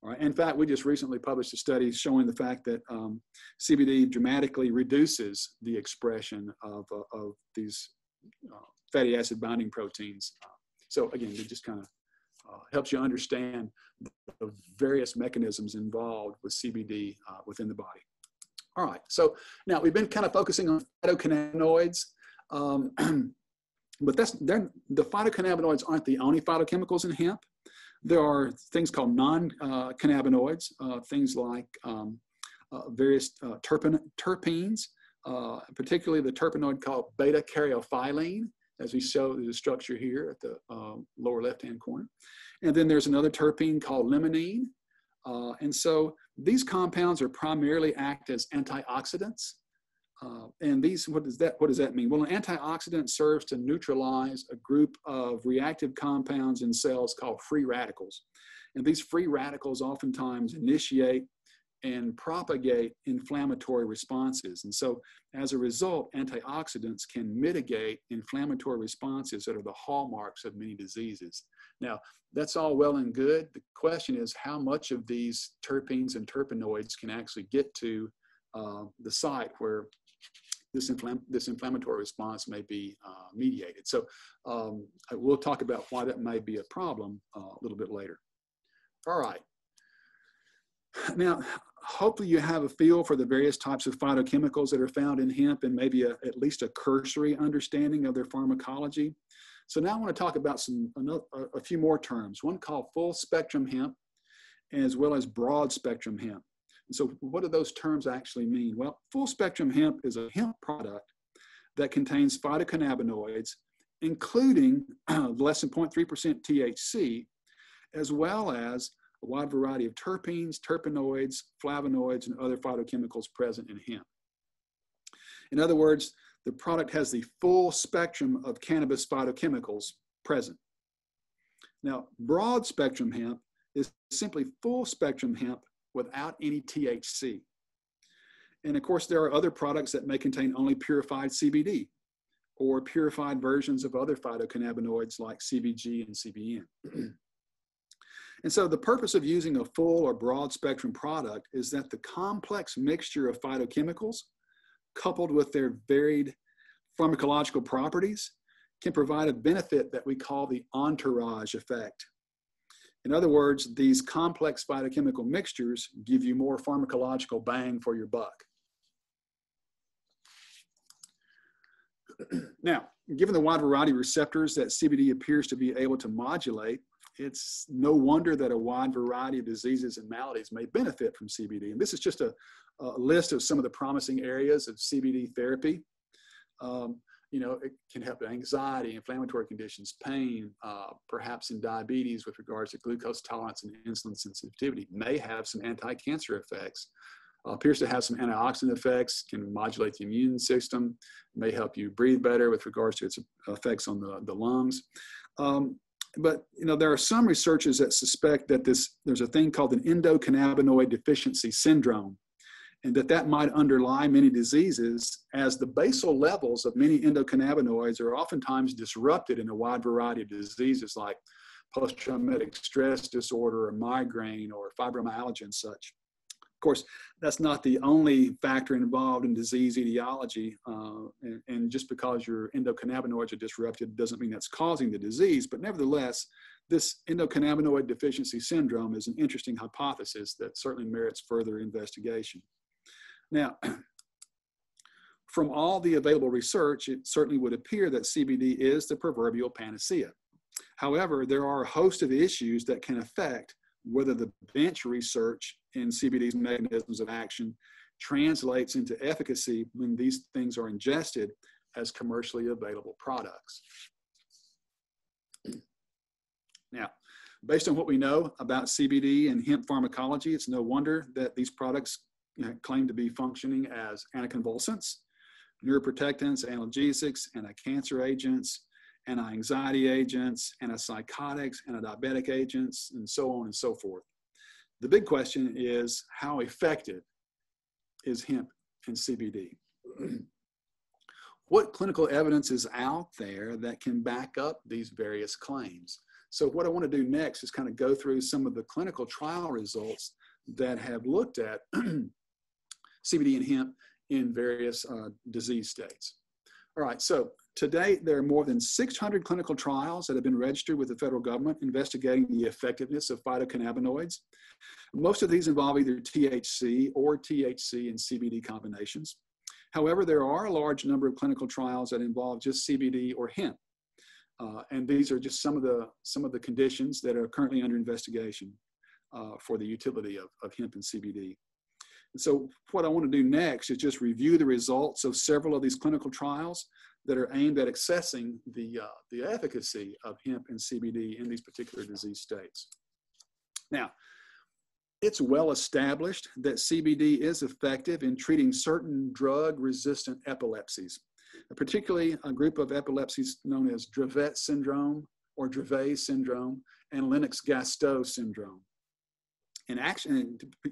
All right. In fact, we just recently published a study showing the fact that um, CBD dramatically reduces the expression of, uh, of these uh, fatty acid binding proteins. So again, it just kind of uh, helps you understand the various mechanisms involved with CBD uh, within the body. All right, so now we've been kind of focusing on phytocannabinoids, um, but that's the phytocannabinoids aren't the only phytochemicals in hemp. There are things called non-cannabinoids, uh, things like um, uh, various uh, terpen terpenes, uh, particularly the terpenoid called beta caryophyllene, as we show the structure here at the um, lower left-hand corner. And then there's another terpene called limonene. Uh, and so these compounds are primarily act as antioxidants. Uh, and these, what does that, what does that mean? Well, an antioxidant serves to neutralize a group of reactive compounds in cells called free radicals. And these free radicals oftentimes initiate and propagate inflammatory responses. And so as a result, antioxidants can mitigate inflammatory responses that are the hallmarks of many diseases. Now, that's all well and good. The question is how much of these terpenes and terpenoids can actually get to uh, the site where this, this inflammatory response may be uh, mediated. So um, we'll talk about why that may be a problem uh, a little bit later. All right. Now, hopefully you have a feel for the various types of phytochemicals that are found in hemp and maybe a, at least a cursory understanding of their pharmacology. So now I want to talk about some a, a few more terms. One called full spectrum hemp, as well as broad spectrum hemp. And so what do those terms actually mean? Well, full spectrum hemp is a hemp product that contains phytocannabinoids, including less than 0.3% THC, as well as a wide variety of terpenes, terpenoids, flavonoids, and other phytochemicals present in hemp. In other words, the product has the full spectrum of cannabis phytochemicals present. Now, broad spectrum hemp is simply full spectrum hemp without any THC. And of course, there are other products that may contain only purified CBD or purified versions of other phytocannabinoids like CBG and CBN. And so the purpose of using a full or broad spectrum product is that the complex mixture of phytochemicals, coupled with their varied pharmacological properties, can provide a benefit that we call the entourage effect. In other words, these complex phytochemical mixtures give you more pharmacological bang for your buck. now, given the wide variety of receptors that CBD appears to be able to modulate, it's no wonder that a wide variety of diseases and maladies may benefit from CBD. And this is just a, a list of some of the promising areas of CBD therapy. Um, you know, it can help anxiety, inflammatory conditions, pain, uh, perhaps in diabetes with regards to glucose tolerance and insulin sensitivity, may have some anti-cancer effects. Uh, appears to have some antioxidant effects, can modulate the immune system, may help you breathe better with regards to its effects on the, the lungs. Um, but you know there are some researchers that suspect that this there's a thing called an endocannabinoid deficiency syndrome and that that might underlie many diseases as the basal levels of many endocannabinoids are oftentimes disrupted in a wide variety of diseases like post-traumatic stress disorder or migraine or fibromyalgia and such course, that's not the only factor involved in disease etiology. Uh, and, and, just because your endocannabinoids are disrupted doesn't mean that's causing the disease. But nevertheless, this endocannabinoid deficiency syndrome is an interesting hypothesis that certainly merits further investigation. Now, from all the available research, it certainly would appear that CBD is the proverbial panacea. However, there are a host of issues that can affect whether the bench research in CBD's mechanisms of action translates into efficacy when these things are ingested as commercially available products. Now, based on what we know about CBD and hemp pharmacology, it's no wonder that these products claim to be functioning as anticonvulsants, neuroprotectants, analgesics, anti-cancer agents, anti-anxiety agents, antipsychotics, antidiabetic agents, and so on and so forth. The big question is how effective is hemp and CBD? what clinical evidence is out there that can back up these various claims? So what I want to do next is kind of go through some of the clinical trial results that have looked at CBD and hemp in various uh, disease states. All right, so To date, there are more than 600 clinical trials that have been registered with the federal government investigating the effectiveness of phytocannabinoids. Most of these involve either THC or THC and CBD combinations. However, there are a large number of clinical trials that involve just CBD or hemp. Uh, and these are just some of the some of the conditions that are currently under investigation uh, for the utility of, of hemp and CBD. And so what I want to do next is just review the results of several of these clinical trials that are aimed at assessing the, uh, the efficacy of hemp and CBD in these particular disease states. Now, it's well established that CBD is effective in treating certain drug resistant epilepsies particularly a group of epilepsies known as Dravet syndrome or Dravet syndrome and Lennox-Gastaut syndrome. And actually,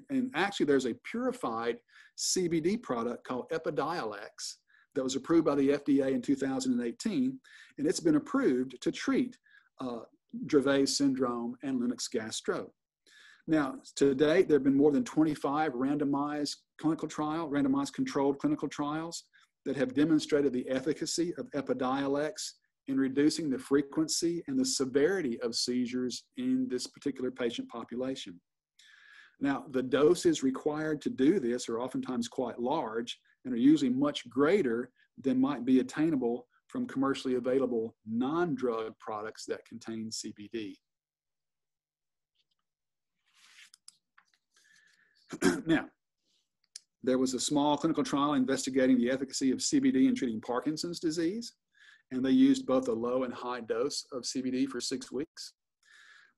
and actually, there's a purified CBD product called Epidiolex that was approved by the FDA in 2018, and it's been approved to treat uh, Dravet syndrome and Lennox-Gastaut. Now, to date, there have been more than 25 randomized clinical trial, randomized controlled clinical trials that have demonstrated the efficacy of Epidiolex in reducing the frequency and the severity of seizures in this particular patient population. Now, the doses required to do this are oftentimes quite large and are usually much greater than might be attainable from commercially available non-drug products that contain CBD. now, there was a small clinical trial investigating the efficacy of CBD in treating Parkinson's disease, and they used both a low and high dose of CBD for six weeks.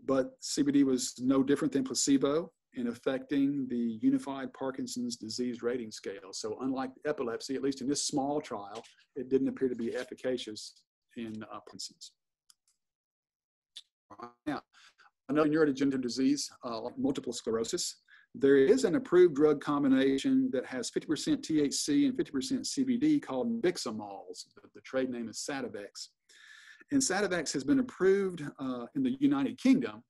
But CBD was no different than placebo in affecting the Unified Parkinson's Disease Rating Scale. So, unlike epilepsy, at least in this small trial, it didn't appear to be efficacious in uh, Parkinson's. Now, another neurodegenerative disease, uh, multiple sclerosis, there is an approved drug combination that has 50% THC and 50% CBD called Bixamols. The, the trade name is Sativex. And Sativex has been approved uh, in the United Kingdom,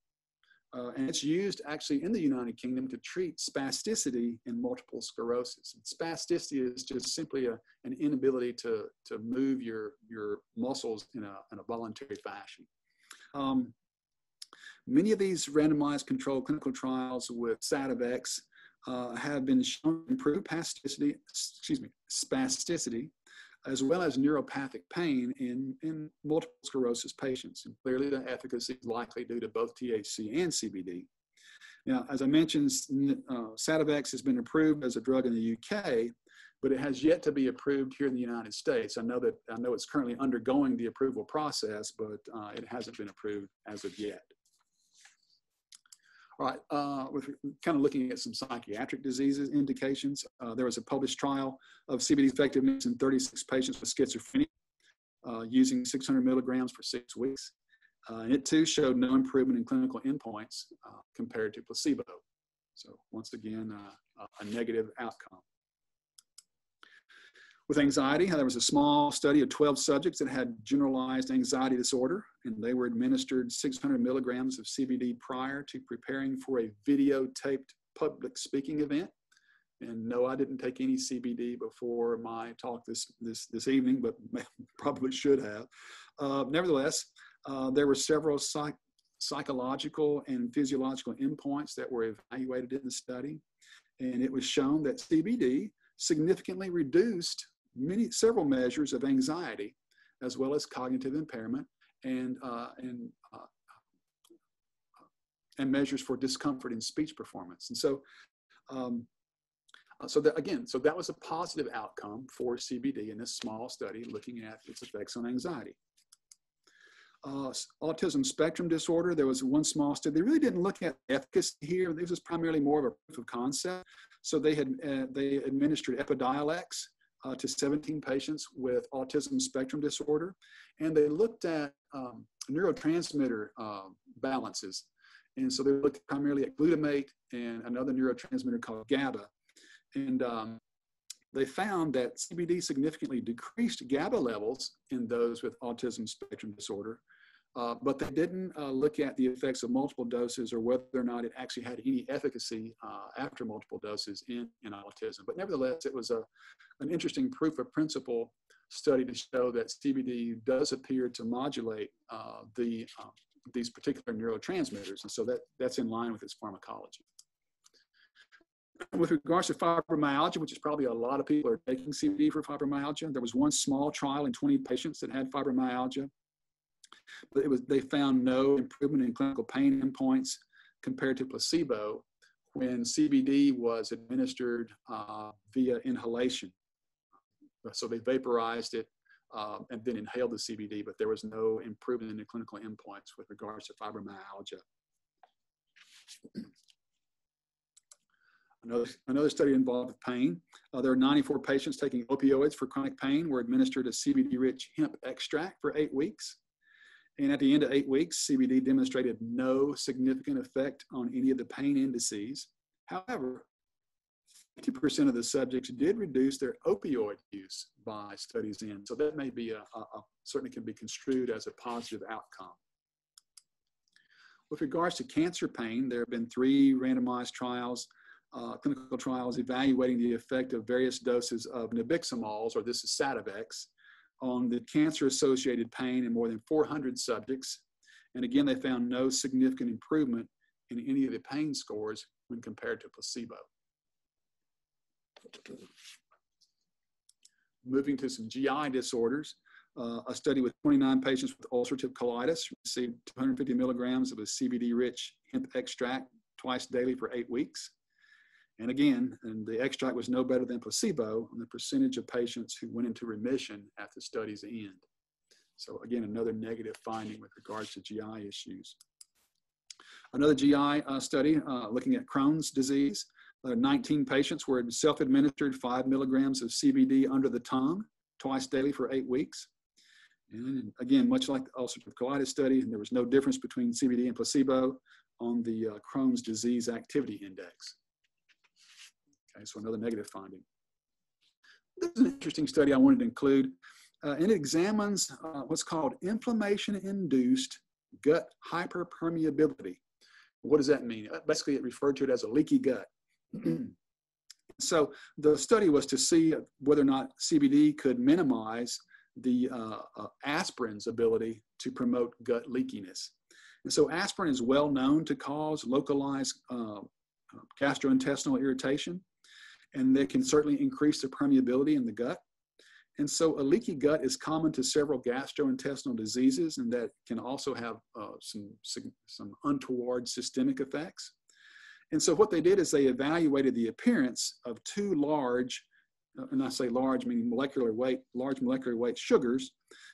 uh, and it's used actually in the United Kingdom to treat spasticity in multiple sclerosis. And spasticity is just simply a, an inability to, to move your, your muscles in a, in a voluntary fashion. Um, Many of these randomized controlled clinical trials with Sativex uh, have been shown to improve spasticity, excuse me, spasticity, as well as neuropathic pain in, in multiple sclerosis patients. And clearly the efficacy is likely due to both THC and CBD. Now, as I mentioned, uh, Sativex has been approved as a drug in the UK, but it has yet to be approved here in the United States. I know that I know it's currently undergoing the approval process, but uh, it hasn't been approved as of yet. All right, uh, with kind of looking at some psychiatric diseases indications, uh, there was a published trial of CBD effectiveness in 36 patients with schizophrenia uh, using 600 milligrams for six weeks. Uh, and it too showed no improvement in clinical endpoints uh, compared to placebo. So once again, uh, a negative outcome. With anxiety, there was a small study of 12 subjects that had generalized anxiety disorder, and they were administered 600 milligrams of CBD prior to preparing for a videotaped public speaking event. And no, I didn't take any CBD before my talk this, this, this evening, but probably should have. Uh, nevertheless, uh, there were several psych psychological and physiological endpoints that were evaluated in the study. And it was shown that CBD significantly reduced many several measures of anxiety as well as cognitive impairment and uh, and uh, and measures for discomfort in speech performance and so um, uh, so that again so that was a positive outcome for cbd in this small study looking at its effects on anxiety uh, autism spectrum disorder, there was one small study. They really didn't look at efficacy here. This was primarily more of a proof of concept. So they had uh, they administered Epidiolex uh, to 17 patients with autism spectrum disorder, and they looked at um, neurotransmitter uh, balances. And so they looked primarily at glutamate and another neurotransmitter called GABA. And um, they found that CBD significantly decreased GABA levels in those with autism spectrum disorder, uh, but they didn't uh, look at the effects of multiple doses or whether or not it actually had any efficacy uh, after multiple doses in, in autism. But nevertheless, it was a, an interesting proof of principle study to show that CBD does appear to modulate uh, the, um, these particular neurotransmitters. And so that, that's in line with its pharmacology. With regards to fibromyalgia, which is probably a lot of people are taking CBD for fibromyalgia, there was one small trial in 20 patients that had fibromyalgia. But it was, they found no improvement in clinical pain endpoints compared to placebo when CBD was administered uh, via inhalation. So they vaporized it uh, and then inhaled the CBD, but there was no improvement in the clinical endpoints with regards to fibromyalgia. Another, another study involved with pain. Uh, there are 94 patients taking opioids for chronic pain were administered a CBD-rich hemp extract for eight weeks. And at the end of eight weeks, CBD demonstrated no significant effect on any of the pain indices. However, 50% of the subjects did reduce their opioid use by studies in. So that may be a, a, a, certainly can be construed as a positive outcome. With regards to cancer pain, there have been three randomized trials, uh, clinical trials evaluating the effect of various doses of nabiximols, or this is Sativex, on the cancer-associated pain in more than 400 subjects. And again, they found no significant improvement in any of the pain scores when compared to placebo. Moving to some GI disorders, uh, a study with 29 patients with ulcerative colitis received 250 milligrams of a CBD-rich hemp extract twice daily for eight weeks. And again, and the extract was no better than placebo on the percentage of patients who went into remission at the study's end. So again, another negative finding with regards to GI issues. Another GI uh, study uh, looking at Crohn's disease. Uh, 19 patients were self-administered five milligrams of CBD under the tongue twice daily for eight weeks. And again, much like the ulcerative colitis study, there was no difference between CBD and placebo on the uh, Crohn's disease activity index. Okay, so another negative finding. This is an interesting study I wanted to include, uh, and it examines uh, what's called inflammation-induced gut hyperpermeability. What does that mean? Uh, basically, it referred to it as a leaky gut. so the study was to see whether or not CBD could minimize the uh, uh, aspirin's ability to promote gut leakiness. And so aspirin is well known to cause localized uh, gastrointestinal irritation, and they can certainly increase the permeability in the gut. And so a leaky gut is common to several gastrointestinal diseases, and that can also have uh, some, some untoward systemic effects. And so what they did is they evaluated the appearance of two large, uh, and I say large meaning molecular weight, large molecular weight sugars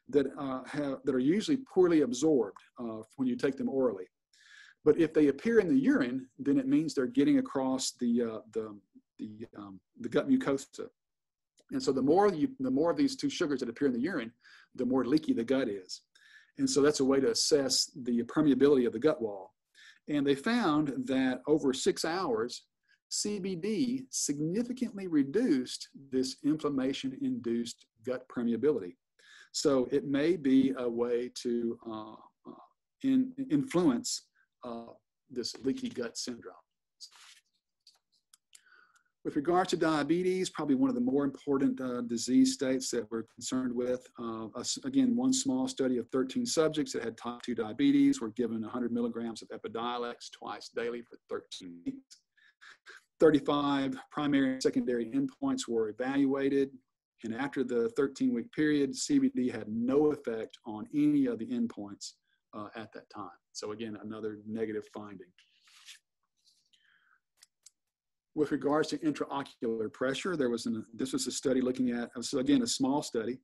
that, uh, have, that are usually poorly absorbed uh, when you take them orally. But if they appear in the urine, then it means they're getting across the, uh, the, the, um, the gut mucosa. And so the more, you, the more of these two sugars that appear in the urine, the more leaky the gut is. And so that's a way to assess the permeability of the gut wall. And they found that over six hours, CBD significantly reduced this inflammation induced gut permeability. So it may be a way to uh, uh, in, influence uh, this leaky gut syndrome. With regard to diabetes, probably one of the more important uh, disease states that we're concerned with. Uh, again, one small study of 13 subjects that had type 2 diabetes were given 100 milligrams of Epidiolex twice daily for 13 weeks. 35 primary and secondary endpoints were evaluated, and after the 13 week period, CBD had no effect on any of the endpoints uh, at that time. So, again, another negative finding. With regards to intraocular pressure, there was an, this was a study looking at, so again, a small study,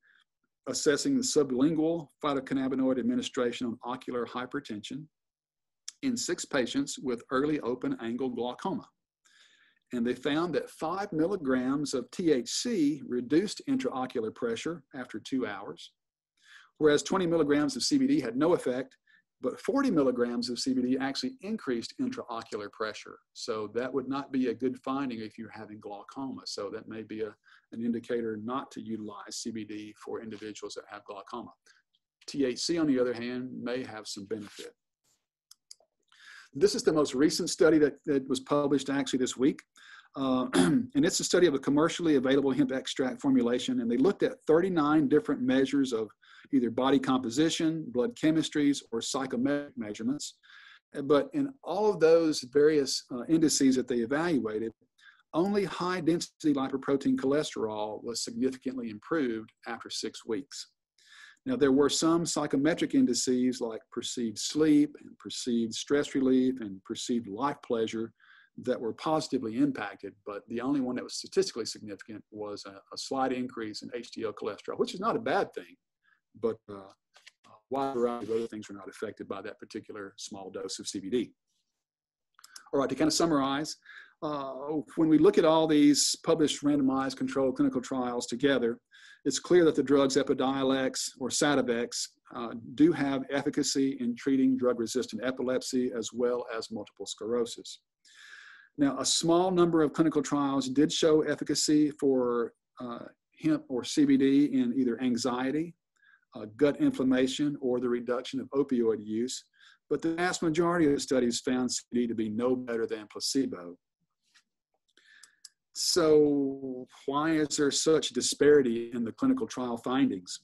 assessing the sublingual phytocannabinoid administration on ocular hypertension in six patients with early open angle glaucoma. And they found that five milligrams of THC reduced intraocular pressure after two hours, whereas 20 milligrams of CBD had no effect but 40 milligrams of CBD actually increased intraocular pressure. So that would not be a good finding if you're having glaucoma. So that may be a, an indicator not to utilize CBD for individuals that have glaucoma. THC, on the other hand, may have some benefit. This is the most recent study that, that was published actually this week. Uh, and it's a study of a commercially available hemp extract formulation. And they looked at 39 different measures of either body composition, blood chemistries, or psychometric measurements. But in all of those various uh, indices that they evaluated, only high density lipoprotein cholesterol was significantly improved after six weeks. Now, there were some psychometric indices like perceived sleep and perceived stress relief and perceived life pleasure that were positively impacted, but the only one that was statistically significant was a, a slight increase in HDL cholesterol, which is not a bad thing, but uh, a wide variety of other things were not affected by that particular small dose of CBD. All right, to kind of summarize, uh, when we look at all these published randomized controlled clinical trials together, it's clear that the drugs Epidiolex or Sativex uh, do have efficacy in treating drug-resistant epilepsy as well as multiple sclerosis. Now, a small number of clinical trials did show efficacy for uh, hemp or CBD in either anxiety, uh, gut inflammation, or the reduction of opioid use, but the vast majority of the studies found CBD to be no better than placebo. So why is there such disparity in the clinical trial findings?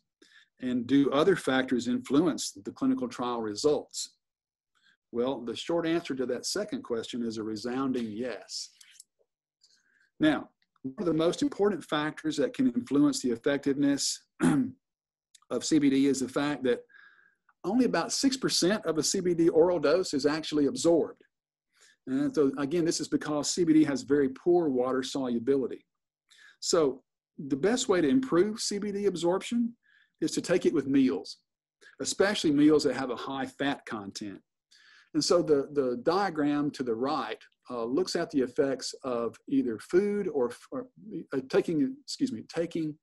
And do other factors influence the clinical trial results? Well, the short answer to that second question is a resounding yes. Now, one of the most important factors that can influence the effectiveness of CBD is the fact that only about 6% of a CBD oral dose is actually absorbed. And so again, this is because CBD has very poor water solubility. So the best way to improve CBD absorption is to take it with meals, especially meals that have a high fat content. And so the, the diagram to the right uh, looks at the effects of either food or, or uh, taking, excuse me, taking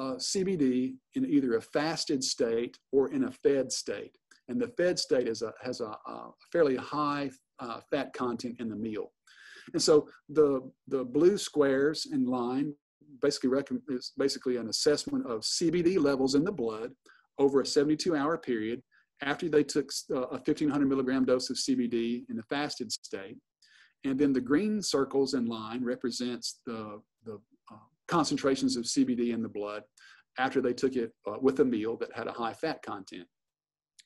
uh, CBD in either a fasted state or in a fed state. And the fed state is a, has a, a fairly high uh, fat content in the meal. And so the, the blue squares in line basically is basically an assessment of CBD levels in the blood over a 72 hour period after they took uh, a 1500 milligram dose of CBD in the fasted state. And then the green circles in line represents the, the concentrations of CBD in the blood after they took it uh, with a meal that had a high fat content.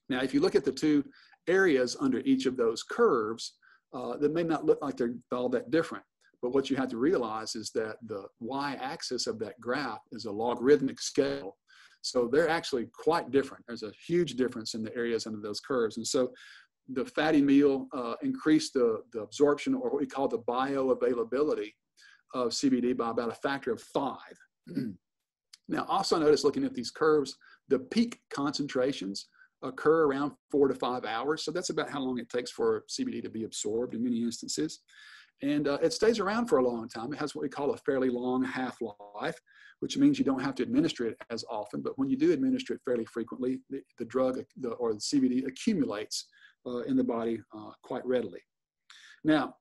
Now, if you look at the two areas under each of those curves, uh, that may not look like they're all that different. But what you have to realize is that the y-axis of that graph is a logarithmic scale so they're actually quite different. There's a huge difference in the areas under those curves. And so the fatty meal uh, increased the, the absorption or what we call the bioavailability of CBD by about a factor of five. now, also notice looking at these curves, the peak concentrations occur around four to five hours. So that's about how long it takes for CBD to be absorbed in many instances. And uh, it stays around for a long time. It has what we call a fairly long half-life which means you don't have to administer it as often. But when you do administer it fairly frequently, the, the drug the, or the CBD accumulates uh, in the body uh, quite readily. Now,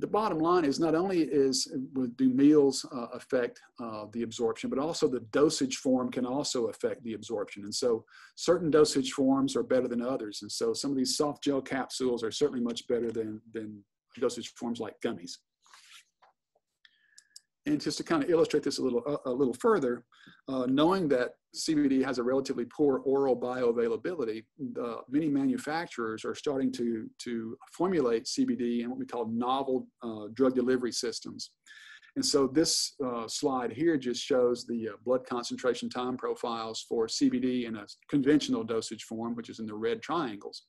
the bottom line is not only is do meals uh, affect uh, the absorption, but also the dosage form can also affect the absorption. And so certain dosage forms are better than others. And so some of these soft gel capsules are certainly much better than, than dosage forms like gummies. And just to kind of illustrate this a little, a, a little further, uh, knowing that CBD has a relatively poor oral bioavailability, uh, many manufacturers are starting to, to formulate CBD in what we call novel uh, drug delivery systems. And so this uh, slide here just shows the uh, blood concentration time profiles for CBD in a conventional dosage form, which is in the red triangles.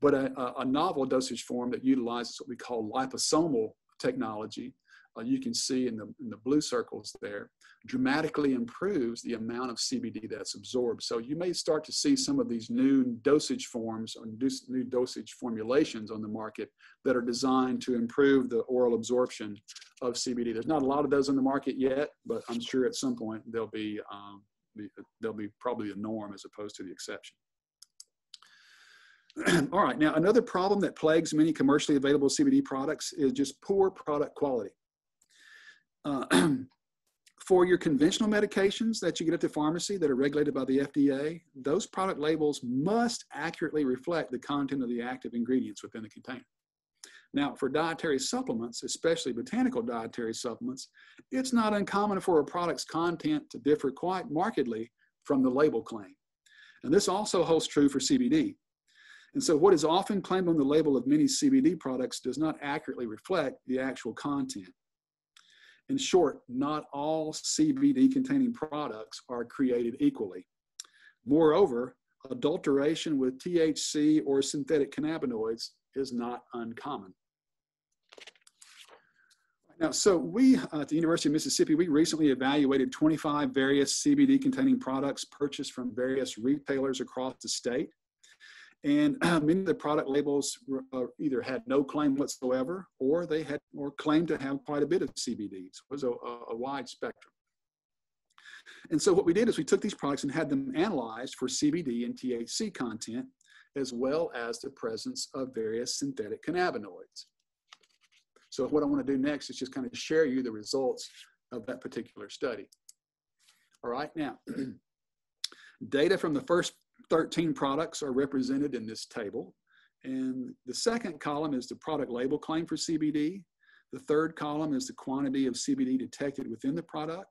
But a, a novel dosage form that utilizes what we call liposomal technology uh, you can see in the, in the blue circles there, dramatically improves the amount of CBD that's absorbed. So you may start to see some of these new dosage forms or new dosage formulations on the market that are designed to improve the oral absorption of CBD. There's not a lot of those on the market yet, but I'm sure at some point they'll be, um, be they'll be probably the norm as opposed to the exception. All right, now another problem that plagues many commercially available CBD products is just poor product quality. Uh, for your conventional medications that you get at the pharmacy that are regulated by the FDA, those product labels must accurately reflect the content of the active ingredients within the container. Now, for dietary supplements, especially botanical dietary supplements, it's not uncommon for a product's content to differ quite markedly from the label claim. And this also holds true for CBD. And so what is often claimed on the label of many CBD products does not accurately reflect the actual content. In short, not all CBD containing products are created equally. Moreover, adulteration with THC or synthetic cannabinoids is not uncommon. Now, so we uh, at the University of Mississippi, we recently evaluated 25 various CBD containing products purchased from various retailers across the state. And many of the product labels uh, either had no claim whatsoever or they had or claimed to have quite a bit of CBD. So it was a, a wide spectrum. And so what we did is we took these products and had them analyzed for CBD and THC content, as well as the presence of various synthetic cannabinoids. So what I want to do next is just kind of share you the results of that particular study. All right, now, data from the first 13 products are represented in this table. And the second column is the product label claim for CBD. The third column is the quantity of CBD detected within the product.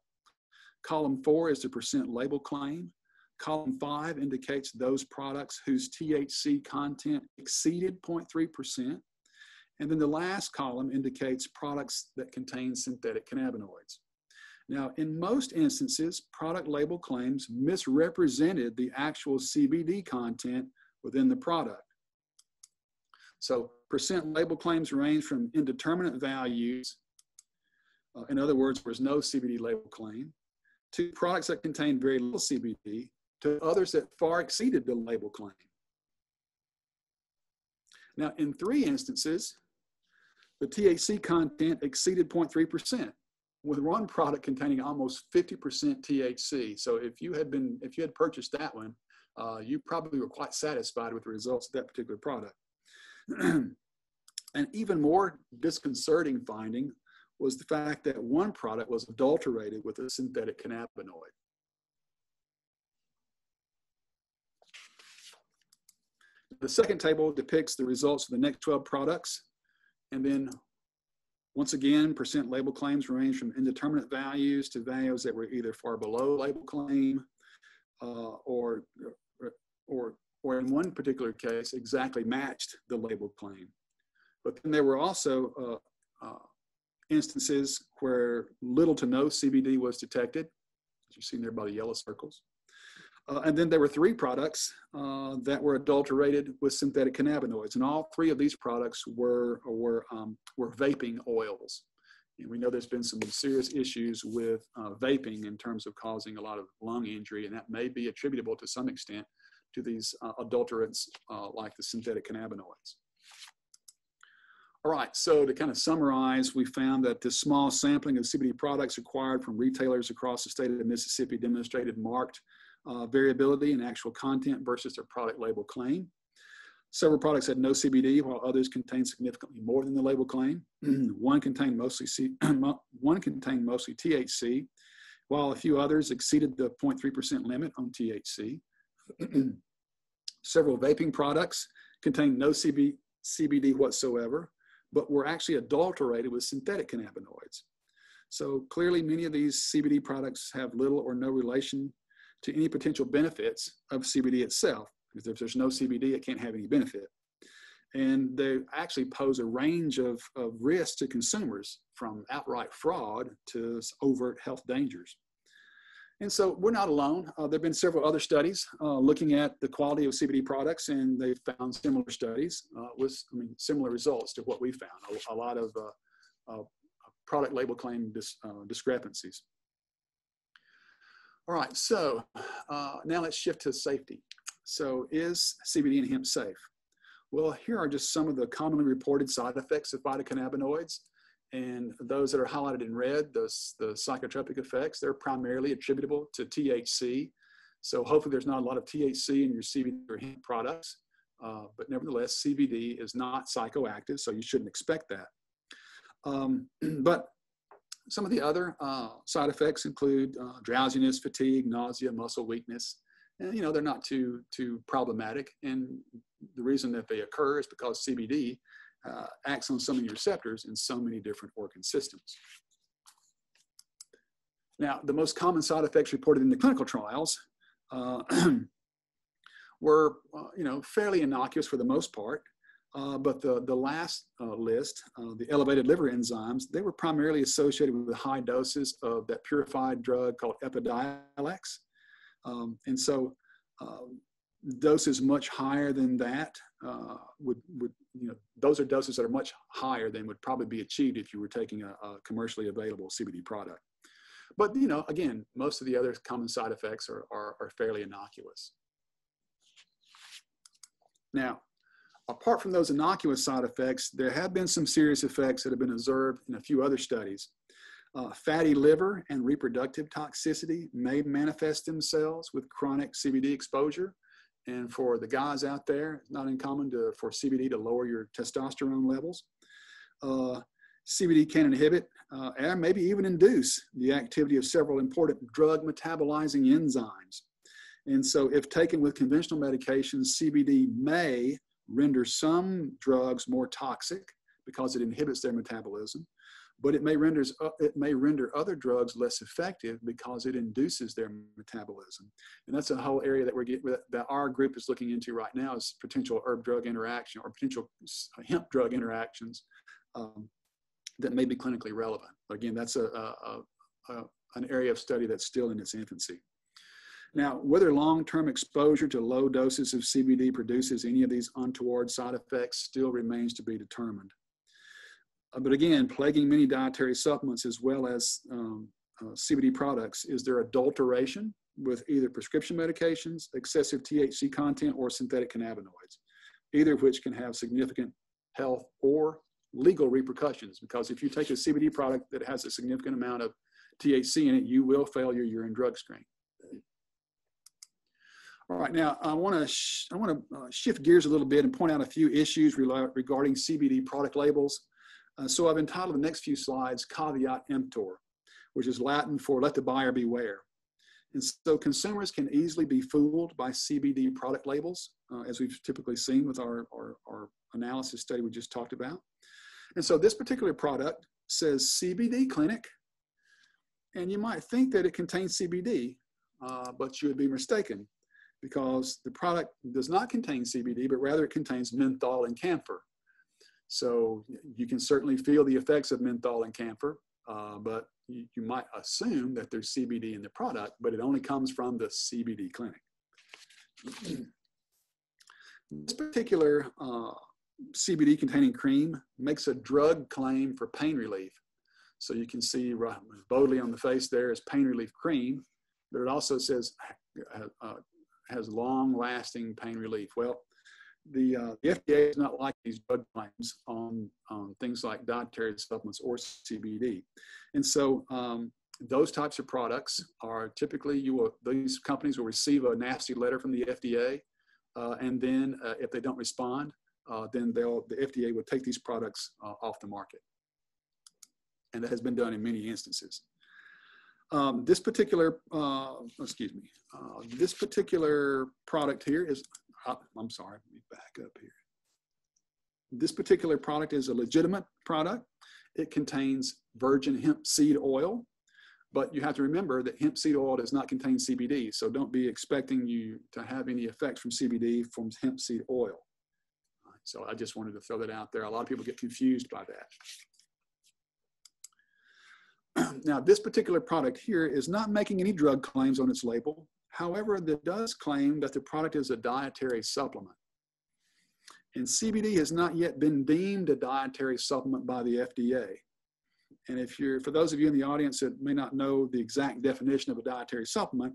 Column four is the percent label claim. Column five indicates those products whose THC content exceeded 0.3%. And then the last column indicates products that contain synthetic cannabinoids. Now, in most instances, product label claims misrepresented the actual CBD content within the product. So percent label claims range from indeterminate values, uh, in other words, there was no CBD label claim, to products that contain very little CBD, to others that far exceeded the label claim. Now, in three instances, the THC content exceeded 0.3% with one product containing almost 50% THC. So if you had been, if you had purchased that one, uh, you probably were quite satisfied with the results of that particular product. An even more disconcerting finding was the fact that one product was adulterated with a synthetic cannabinoid. The second table depicts the results of the next 12 products. And then once again, percent label claims range from indeterminate values to values that were either far below label claim uh, or, or, or in one particular case, exactly matched the label claim. But then there were also uh, uh, instances where little to no CBD was detected, as you see there by the yellow circles. Uh, and then there were three products uh, that were adulterated with synthetic cannabinoids, and all three of these products were were um, were vaping oils. And we know there's been some serious issues with uh, vaping in terms of causing a lot of lung injury, and that may be attributable to some extent to these uh, adulterants uh, like the synthetic cannabinoids. All right, so to kind of summarize, we found that this small sampling of CBD products acquired from retailers across the state of Mississippi demonstrated marked uh, variability in actual content versus their product label claim. Several products had no CBD, while others contained significantly more than the label claim. one contained mostly C one contained mostly THC, while a few others exceeded the 0.3% limit on THC. Several vaping products contained no CB CBD whatsoever, but were actually adulterated with synthetic cannabinoids. So clearly, many of these CBD products have little or no relation to any potential benefits of CBD itself. Because if there's no CBD, it can't have any benefit. And they actually pose a range of, of risks to consumers from outright fraud to overt health dangers. And so we're not alone. Uh, there have been several other studies uh, looking at the quality of CBD products, and they found similar studies uh, with I mean, similar results to what we found, a, a lot of uh, uh, product label claim dis, uh, discrepancies. All right, so uh, now let's shift to safety. So is CBD and hemp safe? Well, here are just some of the commonly reported side effects of phytocannabinoids. And those that are highlighted in red, those, the psychotropic effects, they're primarily attributable to THC. So hopefully there's not a lot of THC in your CBD or hemp products. Uh, but nevertheless, CBD is not psychoactive, so you shouldn't expect that. Um, but some of the other uh, side effects include uh, drowsiness, fatigue, nausea, muscle weakness. And, you know, they're not too, too problematic. And the reason that they occur is because CBD uh, acts on so many receptors in so many different organ systems. Now, the most common side effects reported in the clinical trials uh, were, uh, you know, fairly innocuous for the most part. Uh, but the, the last uh, list, uh, the elevated liver enzymes, they were primarily associated with high doses of that purified drug called Epidiolex. Um, and so um, doses much higher than that uh, would, would, you know, those are doses that are much higher than would probably be achieved if you were taking a, a commercially available CBD product. But, you know, again, most of the other common side effects are, are, are fairly innocuous. Now, apart from those innocuous side effects, there have been some serious effects that have been observed in a few other studies. Uh, fatty liver and reproductive toxicity may manifest themselves with chronic CBD exposure. And for the guys out there, it's not uncommon to, for CBD to lower your testosterone levels. Uh, CBD can inhibit uh, and maybe even induce the activity of several important drug metabolizing enzymes. And so, if taken with conventional medications, CBD may render some drugs more toxic because it inhibits their metabolism, but it may, renders, uh, it may render other drugs less effective because it induces their metabolism. And that's a whole area that we're getting, that our group is looking into right now is potential herb drug interaction or potential hemp drug interactions um, that may be clinically relevant. Again, that's a, a, a, an area of study that's still in its infancy. Now, whether long-term exposure to low doses of CBD produces any of these untoward side effects still remains to be determined. Uh, but again, plaguing many dietary supplements as well as um, uh, CBD products is their adulteration with either prescription medications, excessive THC content, or synthetic cannabinoids, either of which can have significant health or legal repercussions. Because if you take a CBD product that has a significant amount of THC in it, you will fail your urine drug screen. All right, now I want to I want to uh, shift gears a little bit and point out a few issues regarding CBD product labels. Uh, so I've entitled the next few slides "Caveat Emptor," which is Latin for "Let the buyer beware." And so consumers can easily be fooled by CBD product labels, uh, as we've typically seen with our, our, our analysis study we just talked about. And so this particular product says CBD clinic, and you might think that it contains CBD, uh, but you would be mistaken because the product does not contain CBD, but rather it contains menthol and camphor. So you can certainly feel the effects of menthol and camphor, uh, but you, you, might assume that there's CBD in the product, but it only comes from the CBD clinic. this particular uh, CBD containing cream makes a drug claim for pain relief. So you can see right, boldly on the face there is pain relief cream, but it also says uh, has long lasting pain relief. Well, the, uh, the FDA is not like these drug claims on, on things like dietary supplements or CBD. And so um, those types of products are typically you will, these companies will receive a nasty letter from the FDA. Uh, and then uh, if they don't respond, uh, then they'll, the FDA will take these products uh, off the market. And that has been done in many instances. Um, this particular, uh, excuse me, uh, this particular product here is, uh, I'm sorry, let me back up here. This particular product is a legitimate product. It contains virgin hemp seed oil, but you have to remember that hemp seed oil does not contain CBD, so don't be expecting you to have any effects from CBD from hemp seed oil. So I just wanted to throw that out there. A lot of people get confused by that. now, this particular product here is not making any drug claims on its label. However, it does claim that the product is a dietary supplement. And CBD has not yet been deemed a dietary supplement by the FDA. And if you're, for those of you in the audience that may not know the exact definition of a dietary supplement,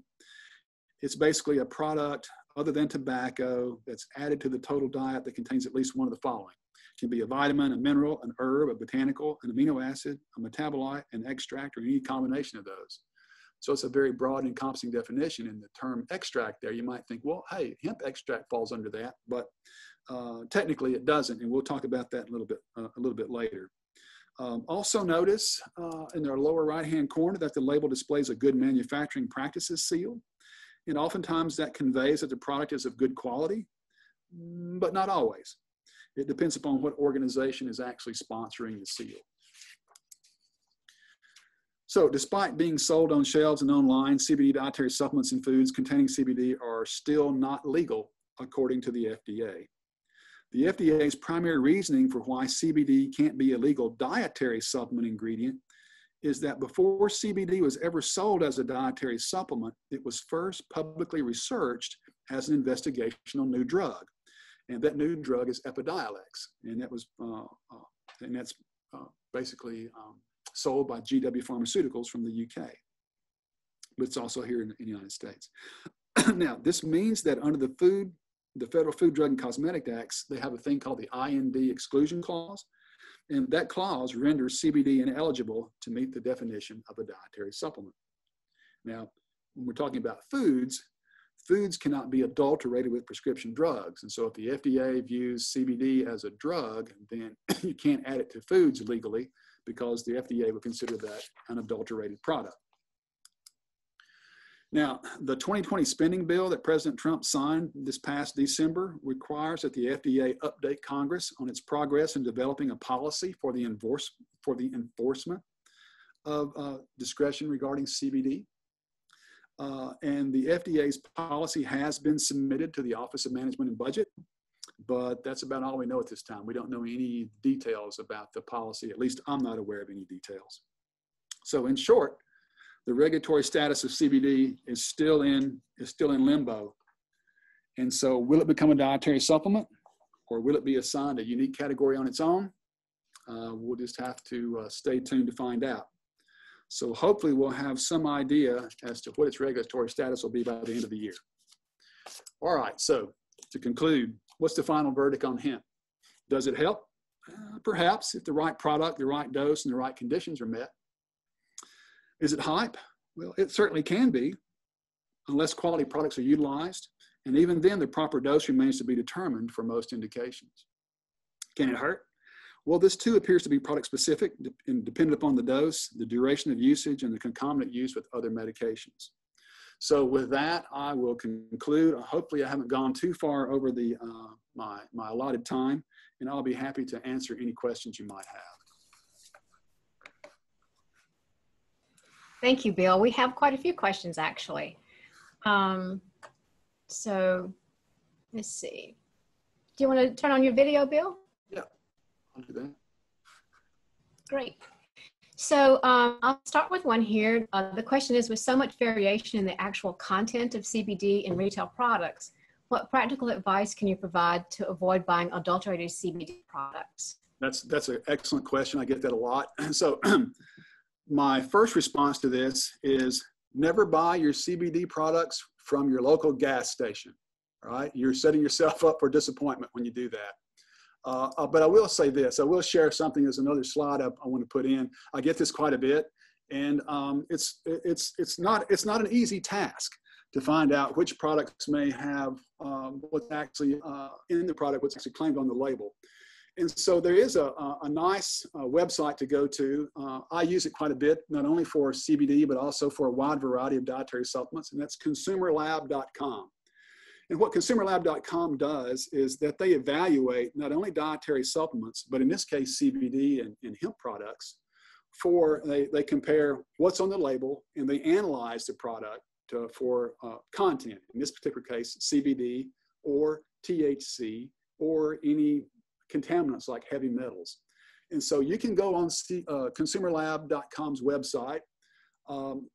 it's basically a product other than tobacco that's added to the total diet that contains at least one of the following can be a vitamin, a mineral, an herb, a botanical, an amino acid, a metabolite, an extract, or any combination of those. So it's a very broad encompassing definition. In the term extract there, you might think, well, hey, hemp extract falls under that, but uh, technically it doesn't, and we'll talk about that a little bit, uh, a little bit later. Um, also notice uh, in their lower right-hand corner that the label displays a good manufacturing practices seal. And oftentimes that conveys that the product is of good quality, but not always. It depends upon what organization is actually sponsoring the seal. So despite being sold on shelves and online, CBD dietary supplements and foods containing CBD are still not legal according to the FDA. The FDA's primary reasoning for why CBD can't be a legal dietary supplement ingredient is that before CBD was ever sold as a dietary supplement, it was first publicly researched as an investigational new drug. And that new drug is Epidiolex. And that was, uh, uh, and that's uh, basically um, sold by GW Pharmaceuticals from the UK. But it's also here in, in the United States. now, this means that under the food, the Federal Food, Drug, and Cosmetic Acts, they have a thing called the IND exclusion clause. And that clause renders CBD ineligible to meet the definition of a dietary supplement. Now, when we're talking about foods, foods cannot be adulterated with prescription drugs. And so if the FDA views CBD as a drug, then you can't add it to foods legally because the FDA would consider that an adulterated product. Now, the 2020 spending bill that President Trump signed this past December requires that the FDA update Congress on its progress in developing a policy for the, enforce, for the enforcement of uh, discretion regarding CBD. Uh, and the FDA's policy has been submitted to the Office of Management and Budget, but that's about all we know at this time. We don't know any details about the policy. At least I'm not aware of any details. So in short, the regulatory status of CBD is still in is still in limbo. And so, will it become a dietary supplement, or will it be assigned a unique category on its own? Uh, we'll just have to uh, stay tuned to find out. So, hopefully, we'll have some idea as to what its regulatory status will be by the end of the year. All right. So, to conclude, what's the final verdict on hemp? Does it help? Uh, perhaps if the right product, the right dose, and the right conditions are met. Is it hype? Well, it certainly can be, unless quality products are utilized. And even then, the proper dose remains to be determined for most indications. Can it hurt? Well, this too appears to be product specific and dependent upon the dose, the duration of usage, and the concomitant use with other medications. So with that, I will conclude. Hopefully I haven't gone too far over the, uh, my, my allotted time, and I'll be happy to answer any questions you might have. Thank you, Bill. We have quite a few questions actually. Um, so let's see. Do you want to turn on your video, Bill? Yeah, I'll do that. Great. So um, I'll start with one here. Uh, the question is, with so much variation in the actual content of CBD in retail products, what practical advice can you provide to avoid buying adulterated CBD products? That's that's an excellent question. I get that a lot. So my first response to this is never buy your CBD products from your local gas station. Right? You're setting yourself up for disappointment when you do that. Uh, uh, but I will say this. I will share something as another slide I, I want to put in. I get this quite a bit, and um, it's it's it's not it's not an easy task to find out which products may have um, what's actually uh, in the product, what's actually claimed on the label. And so there is a, a, nice uh, website to go to. Uh, I use it quite a bit, not only for CBD, but also for a wide variety of dietary supplements, and that's consumerlab.com. And what consumerlab.com does is that they evaluate not only dietary supplements, but in this case, CBD and, and hemp products for, they, they compare what's on the label and they analyze the product to, for uh, content. In this particular case, CBD or THC or any contaminants like heavy metals. And so you can go on C, uh, consumerlab.com's website. Um,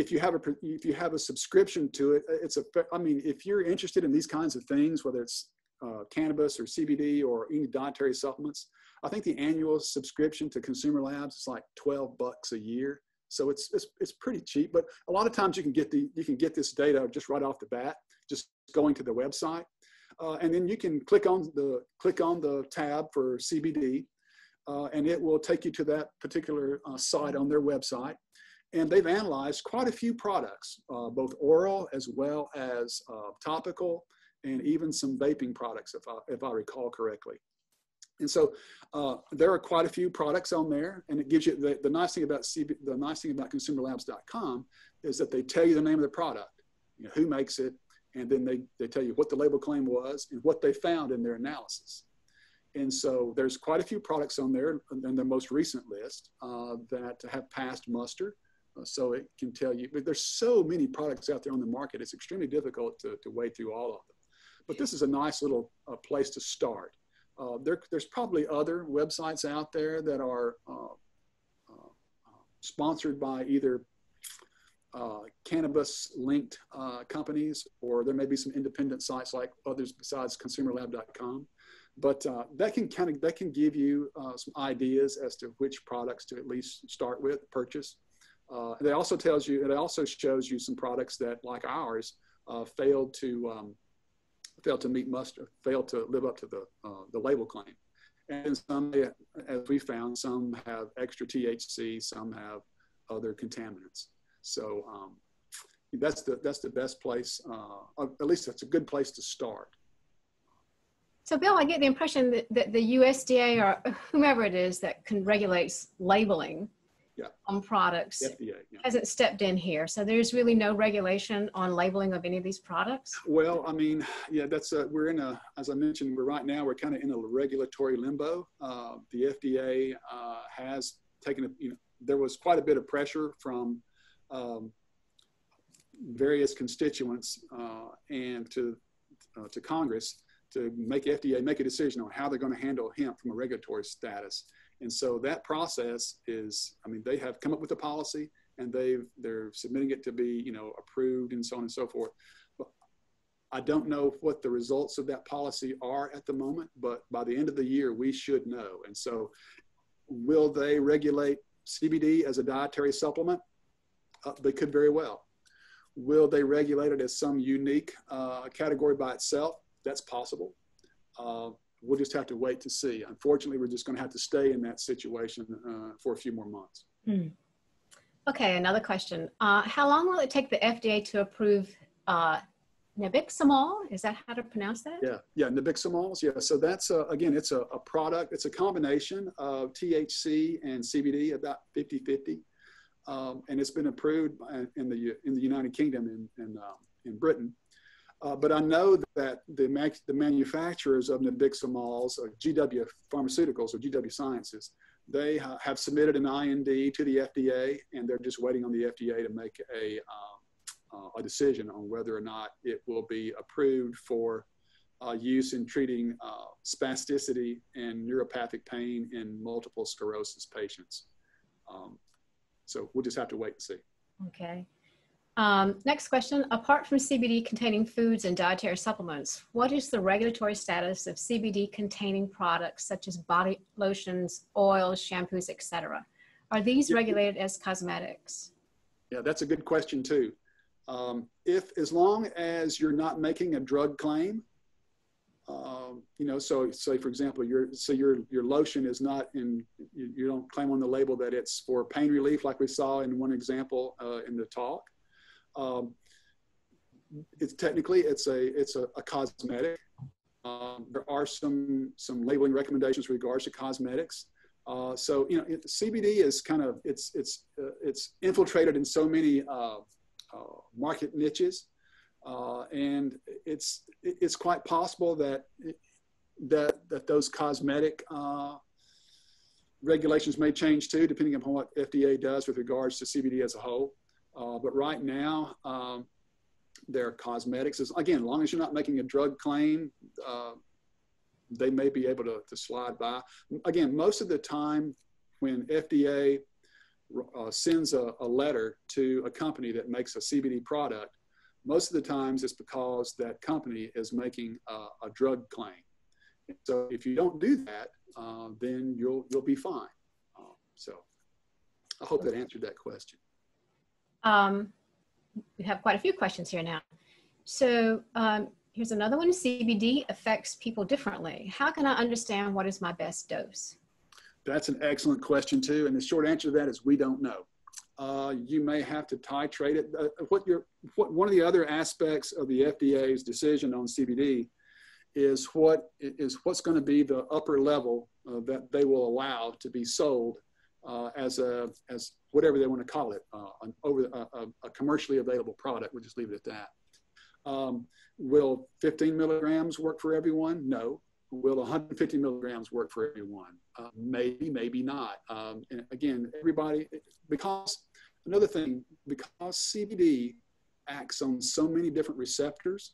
if you have a if you have a subscription to it, it's a. I mean, if you're interested in these kinds of things, whether it's uh, cannabis or CBD or any dietary supplements, I think the annual subscription to Consumer Labs is like 12 bucks a year. So it's, it's, it's pretty cheap, but a lot of times you can get the, you can get this data just right off the bat, just going to the website. Uh, and then you can click on the click on the tab for CBD, uh, and it will take you to that particular uh, site on their website. And they've analyzed quite a few products, uh, both oral as well as uh, topical, and even some vaping products, if I, if I recall correctly. And so uh, there are quite a few products on there, and it gives you the, the nice thing about CB, the nice thing about consumerlabs.com is that they tell you the name of the product, you know, who makes it, and then they, they tell you what the label claim was and what they found in their analysis. And so there's quite a few products on there in the most recent list uh, that have passed muster. Uh, so it can tell you, but there's so many products out there on the market, it's extremely difficult to, to wade through all of them. But this is a nice little uh, place to start. Uh, there, there's probably other websites out there that are uh, uh, sponsored by either uh, cannabis linked companies, or there may be some independent sites like others besides consumerlab.com. But that can kind of that can give you some ideas as to which products to at least start with, purchase. Uh, it also tells you, it also shows you some products that, like ours, uh, failed to um, failed to meet muster, failed to live up to the the label claim. And some, as we found, some have extra THC, some have other contaminants. So um, that's the that's the best place. Uh, at least that's a good place to start. So, Bill, I get the impression that, that the USDA or whomever it is that can regulates labeling yeah. on products FDA, yeah. hasn't stepped in here. So there's really no regulation on labeling of any of these products. Well, I mean, yeah, that's a, we're in a as I mentioned, we're right now we're kind of in a regulatory limbo. Uh, the FDA uh, has taken a you know there was quite a bit of pressure from um, various constituents uh, and to, uh, to Congress to make FDA make a decision on how they're going to handle hemp from a regulatory status. And so that process is, I mean, they have come up with a policy and they've, they're submitting it to be, you know, approved and so on and so forth. But I don't know what the results of that policy are at the moment, but by the end of the year, we should know. And so will they regulate CBD as a dietary supplement? Uh, they could very well. Will they regulate it as some unique uh, category by itself? That's possible. Uh, we'll just have to wait to see. Unfortunately, we're just going to have to stay in that situation uh, for a few more months. Hmm. Okay, another question. Uh, how long will it take the FDA to approve uh, Nabiximols? Is that how to pronounce that? Yeah, yeah, Nabiximols. Yeah, so that's a, again, it's a, a, product. It's a combination of THC and CBD, about 50-50 um, and it's been approved in the in the United Kingdom and in, in, uh, in Britain. Uh, but I know that the, the manufacturers of nabiximols, or GW Pharmaceuticals or GW Sciences, they ha have submitted an IND to the FDA, and they're just waiting on the FDA to make a, uh, uh, a decision on whether or not it will be approved for uh, use in treating uh, spasticity and neuropathic pain in multiple sclerosis patients. Um, so we'll just have to wait and see. Okay. Um, next question. Apart from CBD containing foods and dietary supplements, what is the regulatory status of CBD containing products such as body lotions, oils, shampoos, etc.? Are these regulated as cosmetics? Yeah, that's a good question too. Um, if as long as you're not making a drug claim, um, you know, so say for example, your so your your lotion is not in you, you, don't claim on the label that it's for pain relief, like we saw in one example uh, in the talk. Um, it's technically it's a it's a, a cosmetic. Um, there are some some labeling recommendations with regards to cosmetics. Uh, so you know, it, CBD is kind of it's it's uh, it's infiltrated in so many uh, uh, market niches uh, and it's it's quite possible that that that those cosmetic uh, regulations may change too, depending upon what FDA does with regards to CBD as a whole. Uh, but right now, um, their cosmetics is again, as long as you're not making a drug claim, uh, they may be able to, to slide by. Again, most of the time when FDA uh, sends a, a letter to a company that makes a CBD product, most of the times it's because that company is making a, a drug claim. So if you don't do that, uh, then you'll you'll be fine. Uh, so I hope that answered that question. Um, we have quite a few questions here now. So um, here's another one. CBD affects people differently. How can I understand what is my best dose? That's an excellent question too. And the short answer to that is we don't know uh, you may have to titrate it. Uh, what you're, what, one of the other aspects of the FDA's decision on CBD is what is what's going to be the upper level uh, that they will allow to be sold uh, as a as whatever they want to call it, uh, an over a, a, commercially available product. We'll just leave it at that. Um, will 15 milligrams work for everyone? No. will 150 milligrams work for everyone? Uh, maybe, maybe not. Um, and again, everybody, because another thing, because CBD acts on so many different receptors,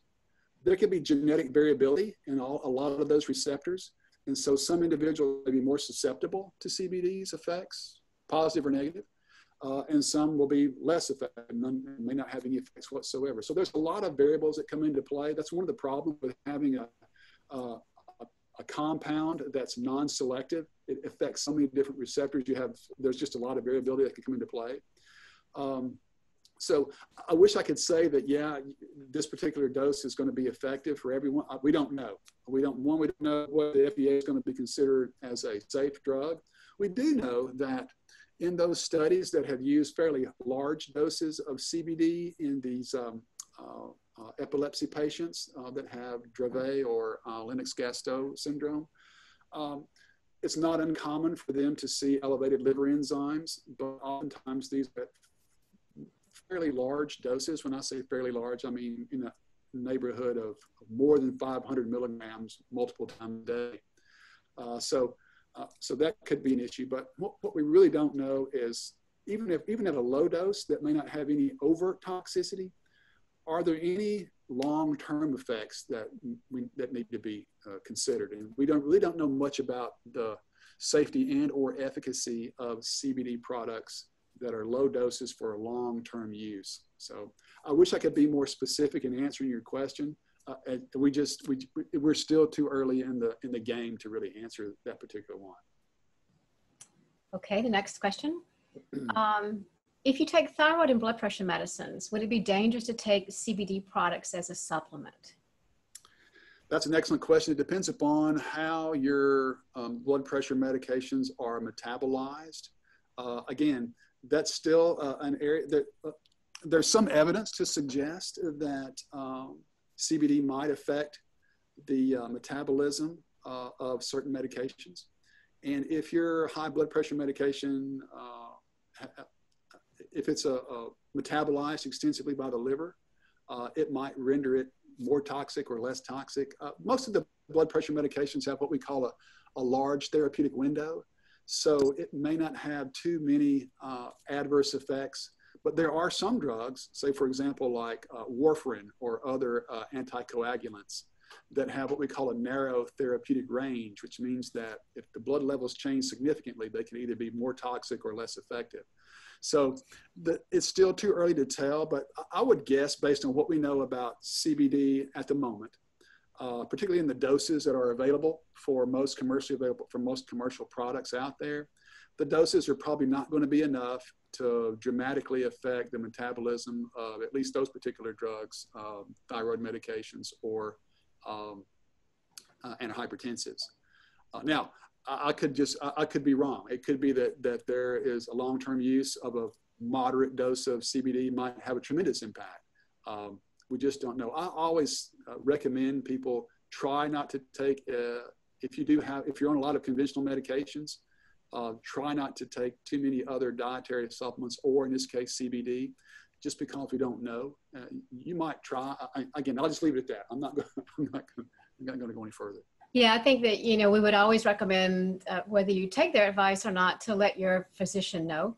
there could be genetic variability in all, a lot of those receptors. And so some individuals may be more susceptible to CBD's effects, positive or negative, uh, and some will be less effective, and may not have any effects whatsoever. So there's a lot of variables that come into play. That's one of the problems with having a, a, a compound that's non-selective. It affects so many different receptors. You have, there's just a lot of variability that can come into play. Um, so I wish I could say that, yeah, this particular dose is going to be effective for everyone. Uh, we don't know. We don't, one, we don't know what the FDA is going to be considered as a safe drug. We do know that in those studies that have used fairly large doses of CBD in these um, uh, uh, epilepsy patients uh, that have Dravet or uh, Lennox-Gastaut syndrome, um, it's not uncommon for them to see elevated liver enzymes, but oftentimes these are fairly large doses. When I say fairly large, I mean in the neighborhood of more than 500 milligrams multiple times a day. Uh, so, uh, so that could be an issue. But what, what we really don't know is even if even at a low dose that may not have any overt toxicity, are there any long-term effects that we, that need to be uh, considered? And we don't really don't know much about the safety and or efficacy of CBD products that are low doses for long-term use. So I wish I could be more specific in answering your question. Uh, we just we we're still too early in the in the game to really answer that particular one. Okay, the next question. Um, if you take thyroid and blood pressure medicines, would it be dangerous to take CBD products as a supplement? That's an excellent question. It depends upon how your um, blood pressure medications are metabolized. Uh, again, that's still uh, an area that uh, there's some evidence to suggest that um, CBD might affect the uh, metabolism uh, of certain medications. And if your high blood pressure medication, uh, if it's a, a, metabolized extensively by the liver, uh, it might render it more toxic or less toxic. most of the blood pressure medications have what we call a, a large therapeutic window. So it may not have too many uh, adverse effects, but there are some drugs, say for example, like uh, warfarin or other uh, anticoagulants that have what we call a narrow therapeutic range, which means that if the blood levels change significantly, they can either be more toxic or less effective. So the, it's still too early to tell, but I would guess based on what we know about CBD at the moment, uh, particularly in the doses that are available for most commercially available for most commercial products out there. The doses are probably not going to be enough to dramatically affect the metabolism of at least those particular drugs, um, thyroid medications or um, uh, antihypertensives. Uh, now, I, I, could just I, I, could be wrong. It could be that that there is a long-term use of a moderate dose of CBD might have a tremendous impact. Um, we just don't know. I always uh, recommend people try not to take, uh, if you do have, if you're on a lot of conventional medications, uh, try not to take too many other dietary supplements or in this case CBD, just because we don't know. Uh, you might try. I, again, I'll just leave it at that. I'm not going. I'm not going to go any further. Yeah, I think that you know we would always recommend uh, whether you take their advice or not to let your physician know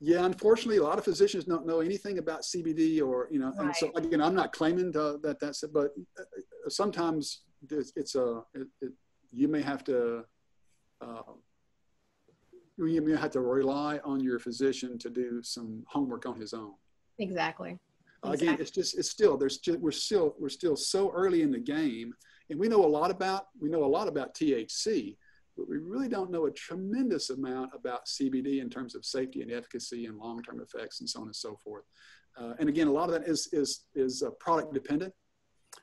yeah, unfortunately, a lot of physicians don't know anything about CBD or, you know, right. and so again, I'm not claiming to, that that's it, but uh, sometimes it's, it's a, it, it, you may have to, uh, you may have to rely on your physician to do some homework on his own. Exactly. Exactly. Again, it's just, it's still, there's just, we're still, we're still so early in the game and we know a lot about, we know a lot about THC, but we really don't know a tremendous amount about CBD in terms of safety and efficacy and long-term effects and so on and so forth. Uh, and again, a lot of that is, is, is uh, product dependent.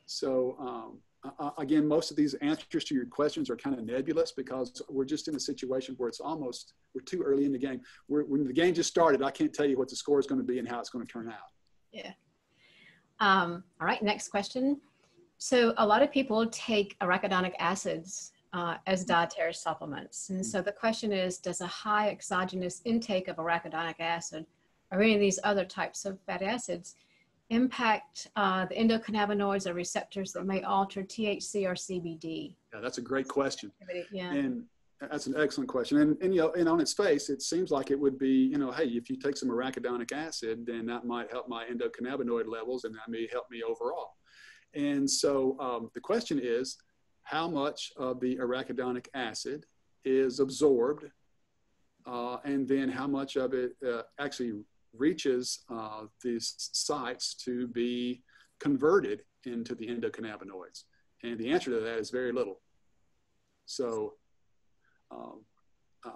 So um, uh, again, most of these answers to your questions are kind of nebulous because we're just in a situation where it's almost, we're too early in the game. We're, when the game just started, I can't tell you what the score is going to be and how it's going to turn out. Yeah. Um, all right, next question. So a lot of people take arachidonic acids uh, as dietary supplements. And so the question is, does a high exogenous intake of arachidonic acid or any of these other types of fatty acids impact uh, the endocannabinoids or receptors that may alter THC or CBD? Yeah, that's a great question. Yeah. And that's an excellent question. And, and, you know, and on its face, it seems like it would be, you know, hey, if you take some arachidonic acid, then that might help my endocannabinoid levels and that may help me overall. And so um, the question is, how much of the arachidonic acid is absorbed uh, and then how much of it uh, actually reaches uh, these sites to be converted into the endocannabinoids? And the answer to that is very little. So um, uh,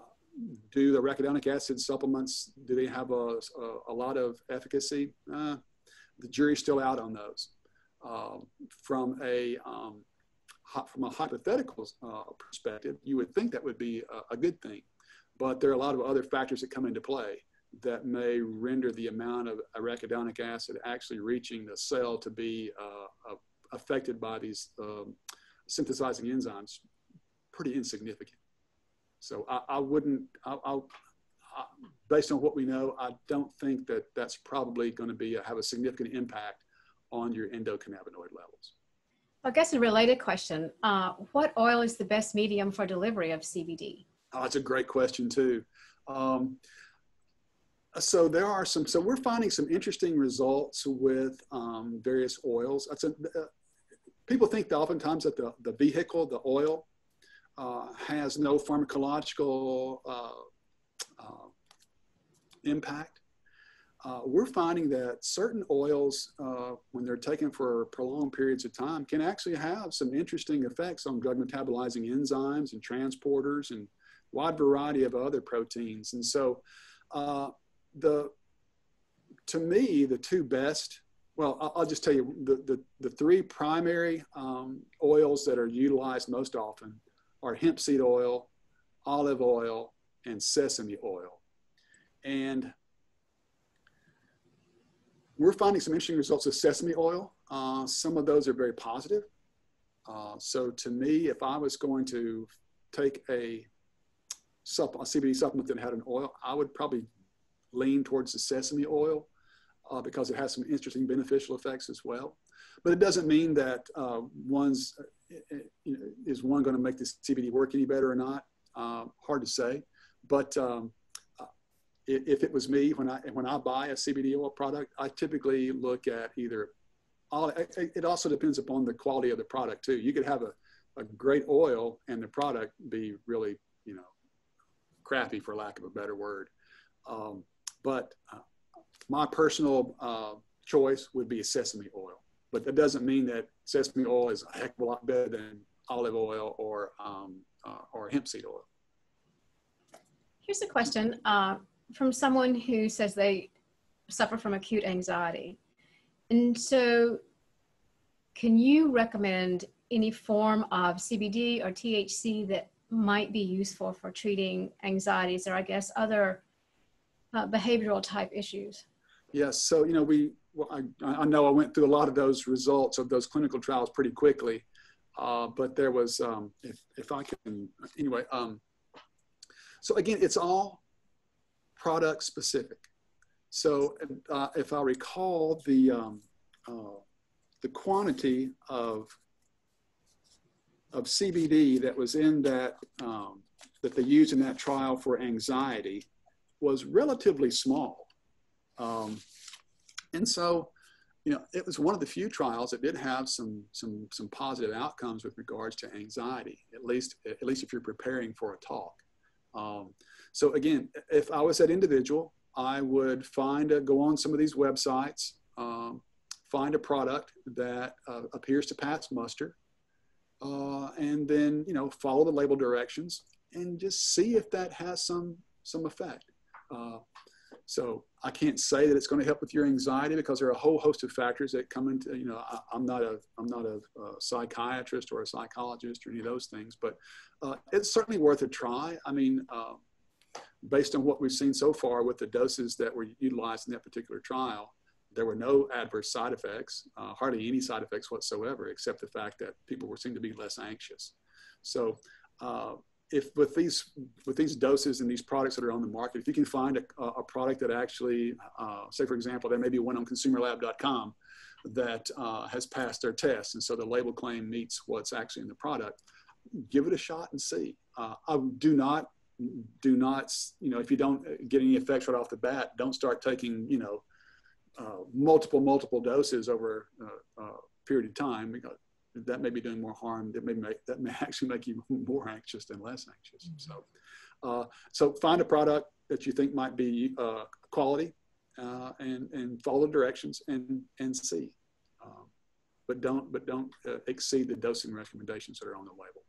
do the arachidonic acid supplements, do they have a, a, a lot of efficacy? Uh, the jury's still out on those. Um, from a um, from a hypothetical uh, perspective, you would think that would be a, a, good thing. But there are a lot of other factors that come into play that may render the amount of arachidonic acid actually reaching the cell to be uh, uh, affected by these um, synthesizing enzymes pretty insignificant. So I, I wouldn't, I, I, based on what we know, I don't think that that's probably going to be a, have a significant impact on your endocannabinoid levels. I guess a related question, uh, what oil is the best medium for delivery of CBD? Oh, that's a great question too. Um, so there are some, so we're finding some interesting results with um, various oils. A, uh, people think that oftentimes that the, the vehicle, the oil, uh, has no pharmacological uh, uh, impact. Uh, we're finding that certain oils, uh, when they're taken for prolonged periods of time, can actually have some interesting effects on drug metabolizing enzymes and transporters and wide variety of other proteins. And so, the to me, the two best, well, I'll, just tell you the, the, the three primary um, oils that are utilized most often are hemp seed oil, olive oil, and sesame oil. And we're finding some interesting results with sesame oil. Uh, some of those are very positive. Uh, so to me, if I was going to take a, supp- a CBD supplement that had an oil, I would probably lean towards the sesame oil uh, because it has some interesting beneficial effects as well. But it doesn't mean that uh, one's uh, is one going to make this CBD work any better or not? Uh, hard to say. But um, if it was me, when I when I buy a CBD oil product, I typically look at either. It also depends upon the quality of the product too. You could have a, a great oil and the product be really, you know, crappy for lack of a better word. Um, but uh, my personal uh, choice would be sesame oil. But that doesn't mean that sesame oil is a heck of a lot better than olive oil or um, uh, or hemp seed oil. Here's a question. Uh, from someone who says they suffer from acute anxiety. And so, can you recommend any form of CBD or THC that might be useful for treating anxieties or, I guess, other uh, behavioral type issues? Yes. So, you know, we, well, I, I know I went through a lot of those results of those clinical trials pretty quickly. Uh, but there was, um, if, if I can, anyway, um, so again, it's all product specific. So uh, if I recall the, um, uh, the quantity of, of CBD that was in that, um, that they used in that trial for anxiety was relatively small. Um, and so, you know, it was one of the few trials that did have some, some, some positive outcomes with regards to anxiety, at least, at least if you're preparing for a talk. Um, so again, if I was that individual, I would find a, go on some of these websites, um, find a product that uh, appears to pass muster, uh, and then you know follow the label directions and just see if that has some some effect. Uh, so I can't say that it's going to help with your anxiety because there are a whole host of factors that come into, you know, I, am not a, I'm not a, a, psychiatrist or a psychologist or any of those things, but uh, it's certainly worth a try. I mean, uh, based on what we've seen so far with the doses that were utilized in that particular trial, there were no adverse side effects, uh, hardly any side effects whatsoever, except the fact that people were seen to be less anxious. So uh, if with these with these doses and these products that are on the market, if you can find a, a product that actually, uh, say for example, there may be one on ConsumerLab.com that uh, has passed their test, and so the label claim meets what's actually in the product, give it a shot and see. Uh, I do not do not you know if you don't get any effects right off the bat, don't start taking you know uh, multiple multiple doses over a period of time that may be doing more harm. That may make that may actually make you more anxious than less anxious. Mm-hmm. So, uh, so find a product that you think might be uh, quality, uh, and and follow directions and and see, um, but don't but don't uh, exceed the dosing recommendations that are on the label.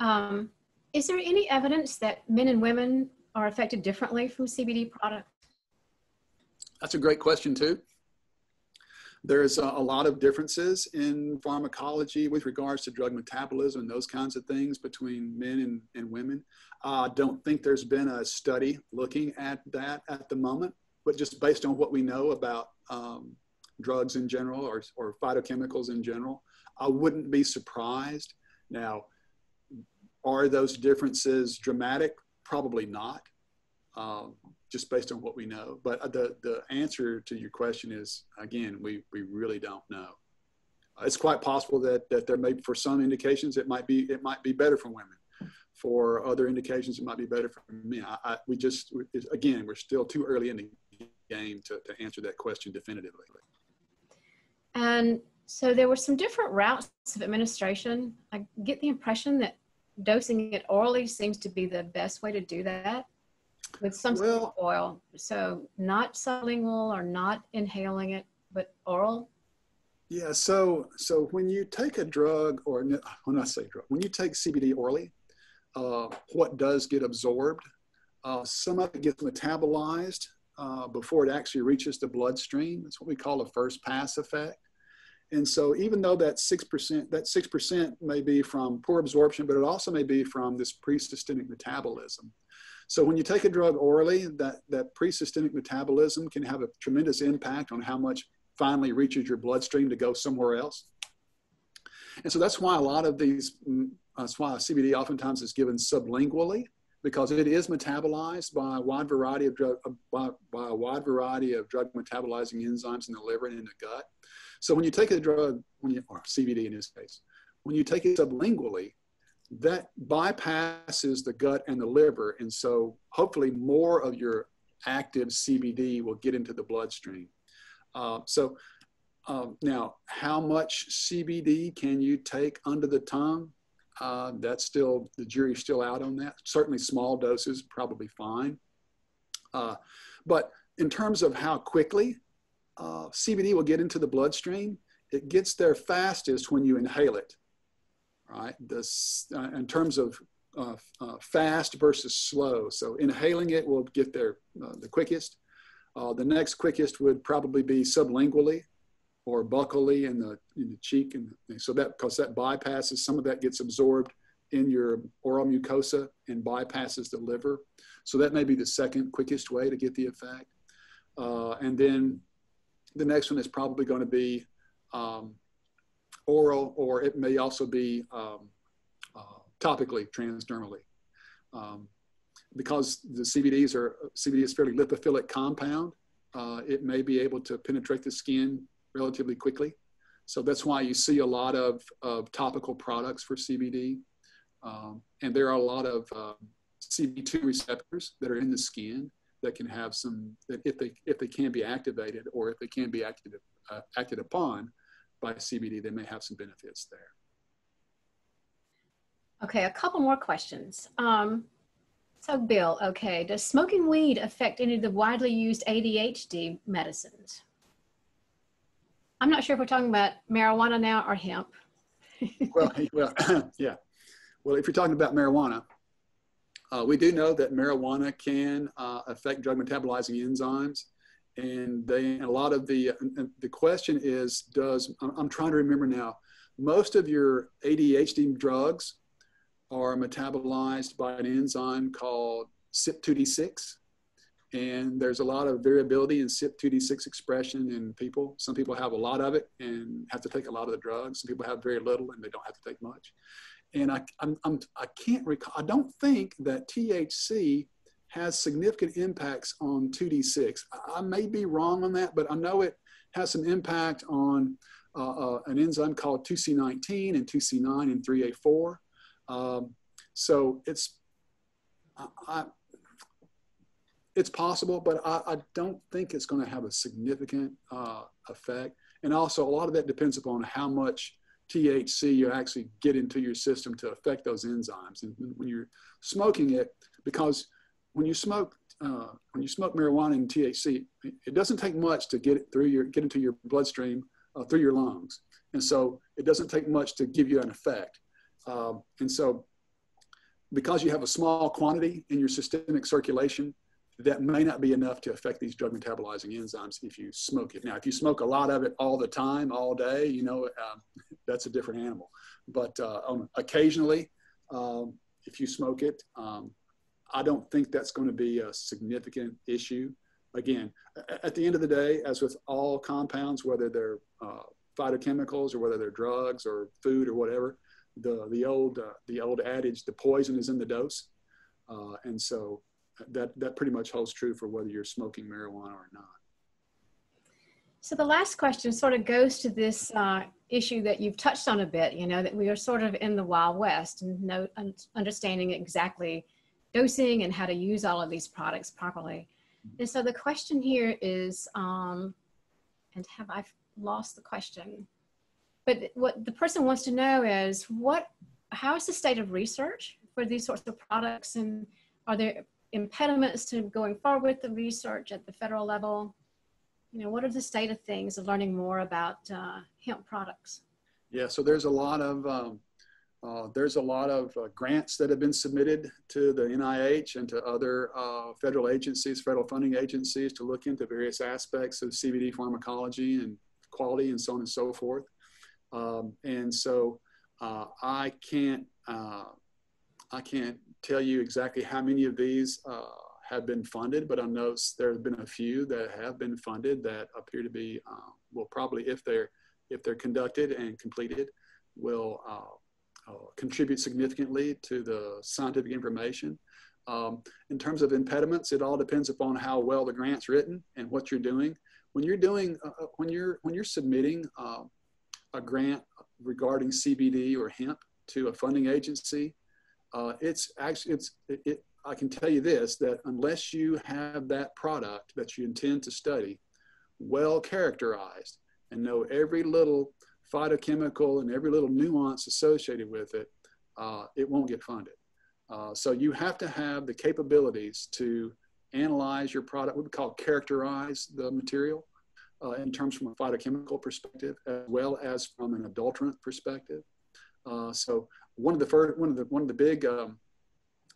Um, is there any evidence that men and women are affected differently from CBD products? That's a great question too. There's a, a, lot of differences in pharmacology with regards to drug metabolism and those kinds of things between men and, and women. I uh, don't think there's been a study looking at that at the moment, but just based on what we know about um, drugs in general or, or phytochemicals in general, I wouldn't be surprised. Now, are those differences dramatic? Probably not. Um, just based on what we know. But uh, the, the answer to your question is, again, we, we really don't know. It's quite possible that, that there may, for some indications, it might be, it might be better for women. For other indications, it might be better for men. I, I, we just, again, we're still too early in the game to, to answer that question definitively. And so there were some different routes of administration. I get the impression that dosing it orally seems to be the best way to do that with some oil. So not sublingual or not inhaling it, but oral. Yeah. So so when you take a drug, or when I say drug, when you take CBD orally, uh, what does get absorbed? Uh, some of it gets metabolized uh, before it actually reaches the bloodstream. That's what we call a first pass effect. And so even though that 6%, that 6% may be from poor absorption, but it also may be from this pre-systemic metabolism. So when you take a drug orally, that, that pre-systemic metabolism can have a tremendous impact on how much finally reaches your bloodstream to go somewhere else. And so that's why a lot of these, mm, that's why CBD oftentimes is given sublingually because it is metabolized by a wide variety of drug, uh, by, by a wide variety of drug metabolizing enzymes in the liver and in the gut. So when you take a drug, when you, or CBD in this case, when you take it sublingually, that bypasses the gut and the liver. And so hopefully more of your active CBD will get into the bloodstream. Uh, so um, now, how much CBD can you take under the tongue? Uh, that's still, the jury's still out on that. Certainly small doses, probably fine. Uh, but in terms of how quickly uh, CBD will get into the bloodstream, it gets there fastest when you inhale it right? This, uh, in terms of uh, uh, fast versus slow. So inhaling it will get there uh, the quickest. Uh, the next quickest would probably be sublingually or buccally in the, in the cheek. And so that, because that bypasses, some of that gets absorbed in your oral mucosa and bypasses the liver. So that may be the second quickest way to get the effect. Uh, and then the next one is probably going to be um, oral, or it may also be um, uh, topically transdermally. Um, because the CBDs are, CBD is fairly lipophilic compound, uh, it may be able to penetrate the skin relatively quickly. So that's why you see a lot of, of topical products for CBD. Um, and there are a lot of um, CB2 receptors that are in the skin that can have some, that if they, if they can be activated or if they can be acted, uh, acted upon, by CBD, they may have some benefits there. Okay, a couple more questions. Um, so, Bill, okay, does smoking weed affect any of the widely used ADHD medicines? I'm not sure if we're talking about marijuana now or hemp. well, well, yeah. Well, if you're talking about marijuana, uh, we do know that marijuana can uh, affect drug metabolizing enzymes and they and a lot of the the question is does I'm trying to remember now most of your ADHD drugs are metabolized by an enzyme called CYP2D6 and there's a lot of variability in CYP2D6 expression in people. Some people have a lot of it and have to take a lot of the drugs. Some people have very little and they don't have to take much. And I, I'm, I'm, I can't recall, I don't think that THC has significant impacts on 2D6. I, may be wrong on that, but I know it has some impact on uh, uh, an enzyme called 2C19 and 2C9 and 3A4. Um, so it's, I, I, it's possible, but I, I, don't think it's going to have a significant uh, effect. And also, a lot of that depends upon how much THC you actually get into your system to affect those enzymes. And when you're smoking it, because when you smoke uh, when you smoke marijuana and THC, it doesn't take much to get it through your get into your bloodstream uh, through your lungs, and so it doesn't take much to give you an effect. Um, and so, because you have a small quantity in your systemic circulation, that may not be enough to affect these drug metabolizing enzymes if you smoke it. Now, if you smoke a lot of it all the time, all day, you know, um, that's a different animal. But uh, um, occasionally, um, if you smoke it, um, I don't think that's going to be a significant issue. Again, at the end of the day, as with all compounds, whether they're uh, phytochemicals or whether they're drugs or food or whatever, the, the, old, uh, the old adage, the poison is in the dose. Uh, and so that that pretty much holds true for whether you're smoking marijuana or not. So the last question sort of goes to this uh, issue that you've touched on a bit. You know that we are sort of in the wild west and no understanding exactly dosing and how to use all of these products properly. And so the question here is, um, and have I lost the question? But what the person wants to know is what, how is the state of research for these sorts of products, and are there impediments to going forward with the research at the federal level? You know, what are the state of things of learning more about uh, hemp products? Yeah, so there's a lot of um, uh, there's a lot of uh, grants that have been submitted to the NIH and to other uh, federal agencies, federal funding agencies, to look into various aspects of CBD pharmacology and quality and so on and so forth. Um, and so uh, I can't uh, I can't tell you exactly how many of these have been funded, but I know there have been a few that have been funded that appear to be, will probably, if they're, if they're conducted and completed, will contribute significantly to the scientific information. Um, in terms of impediments, it all depends upon how well the grant's written and what you're doing. When you're doing, uh, uh, when you're when you're submitting a grant regarding CBD or hemp to a funding agency, uh, it's actually it's it, it, I can tell you this that unless you have that product that you intend to study well characterized and know every little phytochemical and every little nuance associated with it, uh, it won't get funded. Uh, so you have to have the capabilities to analyze your product, what we call characterize the material uh, in terms from a phytochemical perspective, as well as from an adulterant perspective. Uh, so one of the first, one of the one of the big um,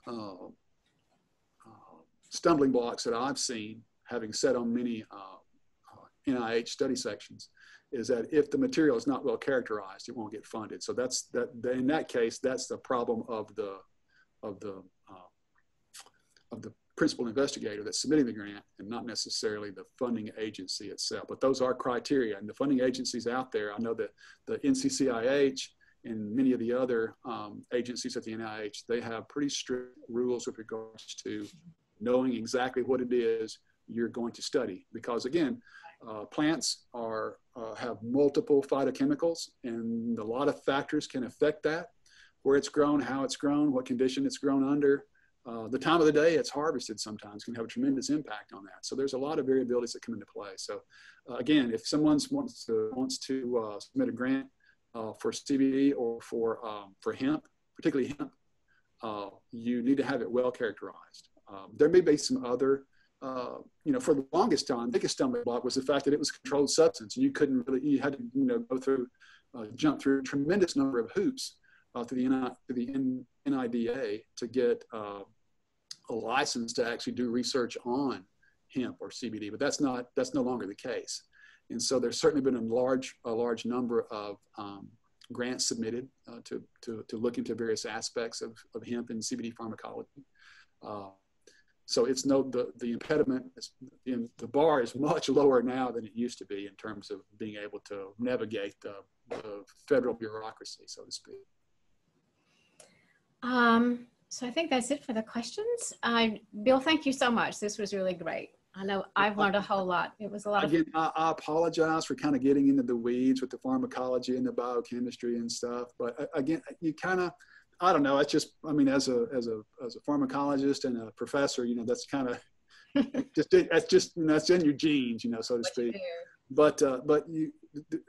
uh, uh, stumbling blocks that I've seen, having sat on many NIH study sections, is that if the material is not well characterized, it won't get funded. So that's that. In that case, that's the problem of the of the of the principal investigator that's submitting the grant and not necessarily the funding agency itself. But those are criteria. And the funding agencies out there, I know that the NCCIH and many of the other um, agencies at the NIH, they have pretty strict rules with regards to knowing exactly what it is you're going to study. Because again, uh, plants are uh, have multiple phytochemicals, and a lot of factors can affect that. Where it's grown, how it's grown, what condition it's grown under, uh, the time of the day it's harvested sometimes can have a tremendous impact on that. So there's a lot of variabilities that come into play. So uh, again, if someone wants to wants to uh, submit a grant uh, for CBD or for, um, for hemp, particularly hemp, uh, you need to have it well characterized. Um, there may be some other, uh, you know, for the longest time, the biggest stumbling block was the fact that it was a controlled substance. And you couldn't really, you had to, you know, go through, uh, jump through a tremendous number of hoops uh, to the, NI, to the NIDA to get uh, a license to actually do research on hemp or CBD, but that's not, that's no longer the case. And so there's certainly been a large, a large number of um, grants submitted uh, to, to, to look into various aspects of, of hemp and CBD pharmacology. So it's no, the, the impediment, is, in, the bar is much lower now than it used to be in terms of being able to navigate the, the federal bureaucracy, so to speak. Um, so I think that's it for the questions. Bill, thank you so much. This was really great. I know I've learned a whole lot. It was a lot of Again, I, I apologize for kind of getting into the weeds with the pharmacology and the biochemistry and stuff. But uh, again, you kind of, I don't know. It's just, I mean, as a as a as a pharmacologist and a professor, you know, that's kind of just that's just that's in your genes, you know, so to speak. But uh, but you,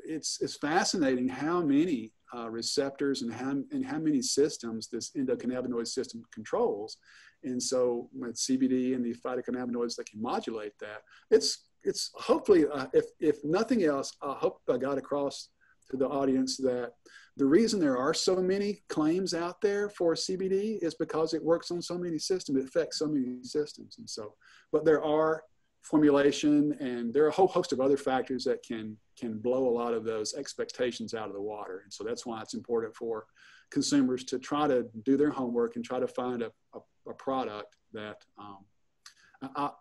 it's it's fascinating how many uh, receptors and how and how many systems this endocannabinoid system controls. And so with CBD and the phytocannabinoids that can modulate that, it's it's hopefully uh, if if nothing else, I hope I got across to the audience that the reason there are so many claims out there for CBD is because it works on so many systems, it affects so many systems, and so. But there are formulation and there are a whole host of other factors that can can blow a lot of those expectations out of the water and so that's why it's important for consumers to try to do their homework and try to find a, a, a product that um, I,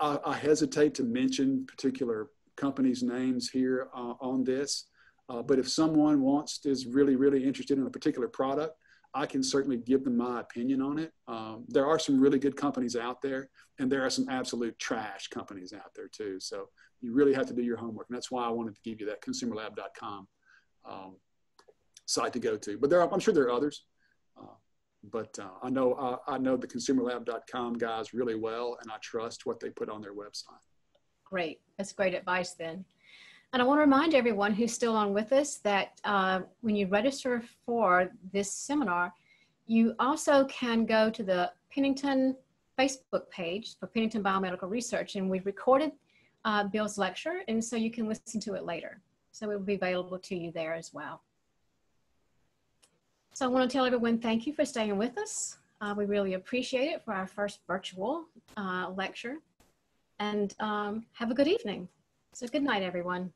I, I, hesitate to mention particular companies names here uh, on this uh, but if someone wants is really really interested in a particular product I can certainly give them my opinion on it. Um, there are some really good companies out there, and there are some absolute trash companies out there too. So you really have to do your homework, and that's why I wanted to give you that consumerlab.com um, site to go to. But there, are, I'm sure there are others. Uh, but uh, I know I know the consumerlab.com guys really well, and I trust what they put on their website. Great. That's great advice then. And I want to remind everyone who's still on with us that uh, when you register for this seminar, you also can go to the Pennington Facebook page for Pennington Biomedical Research, and we've recorded uh, Bill's lecture, and so you can listen to it later. So it will be available to you there as well. So I want to tell everyone thank you for staying with us. Uh, we really appreciate it for our first virtual uh, lecture, and um, have a good evening. So good night, everyone.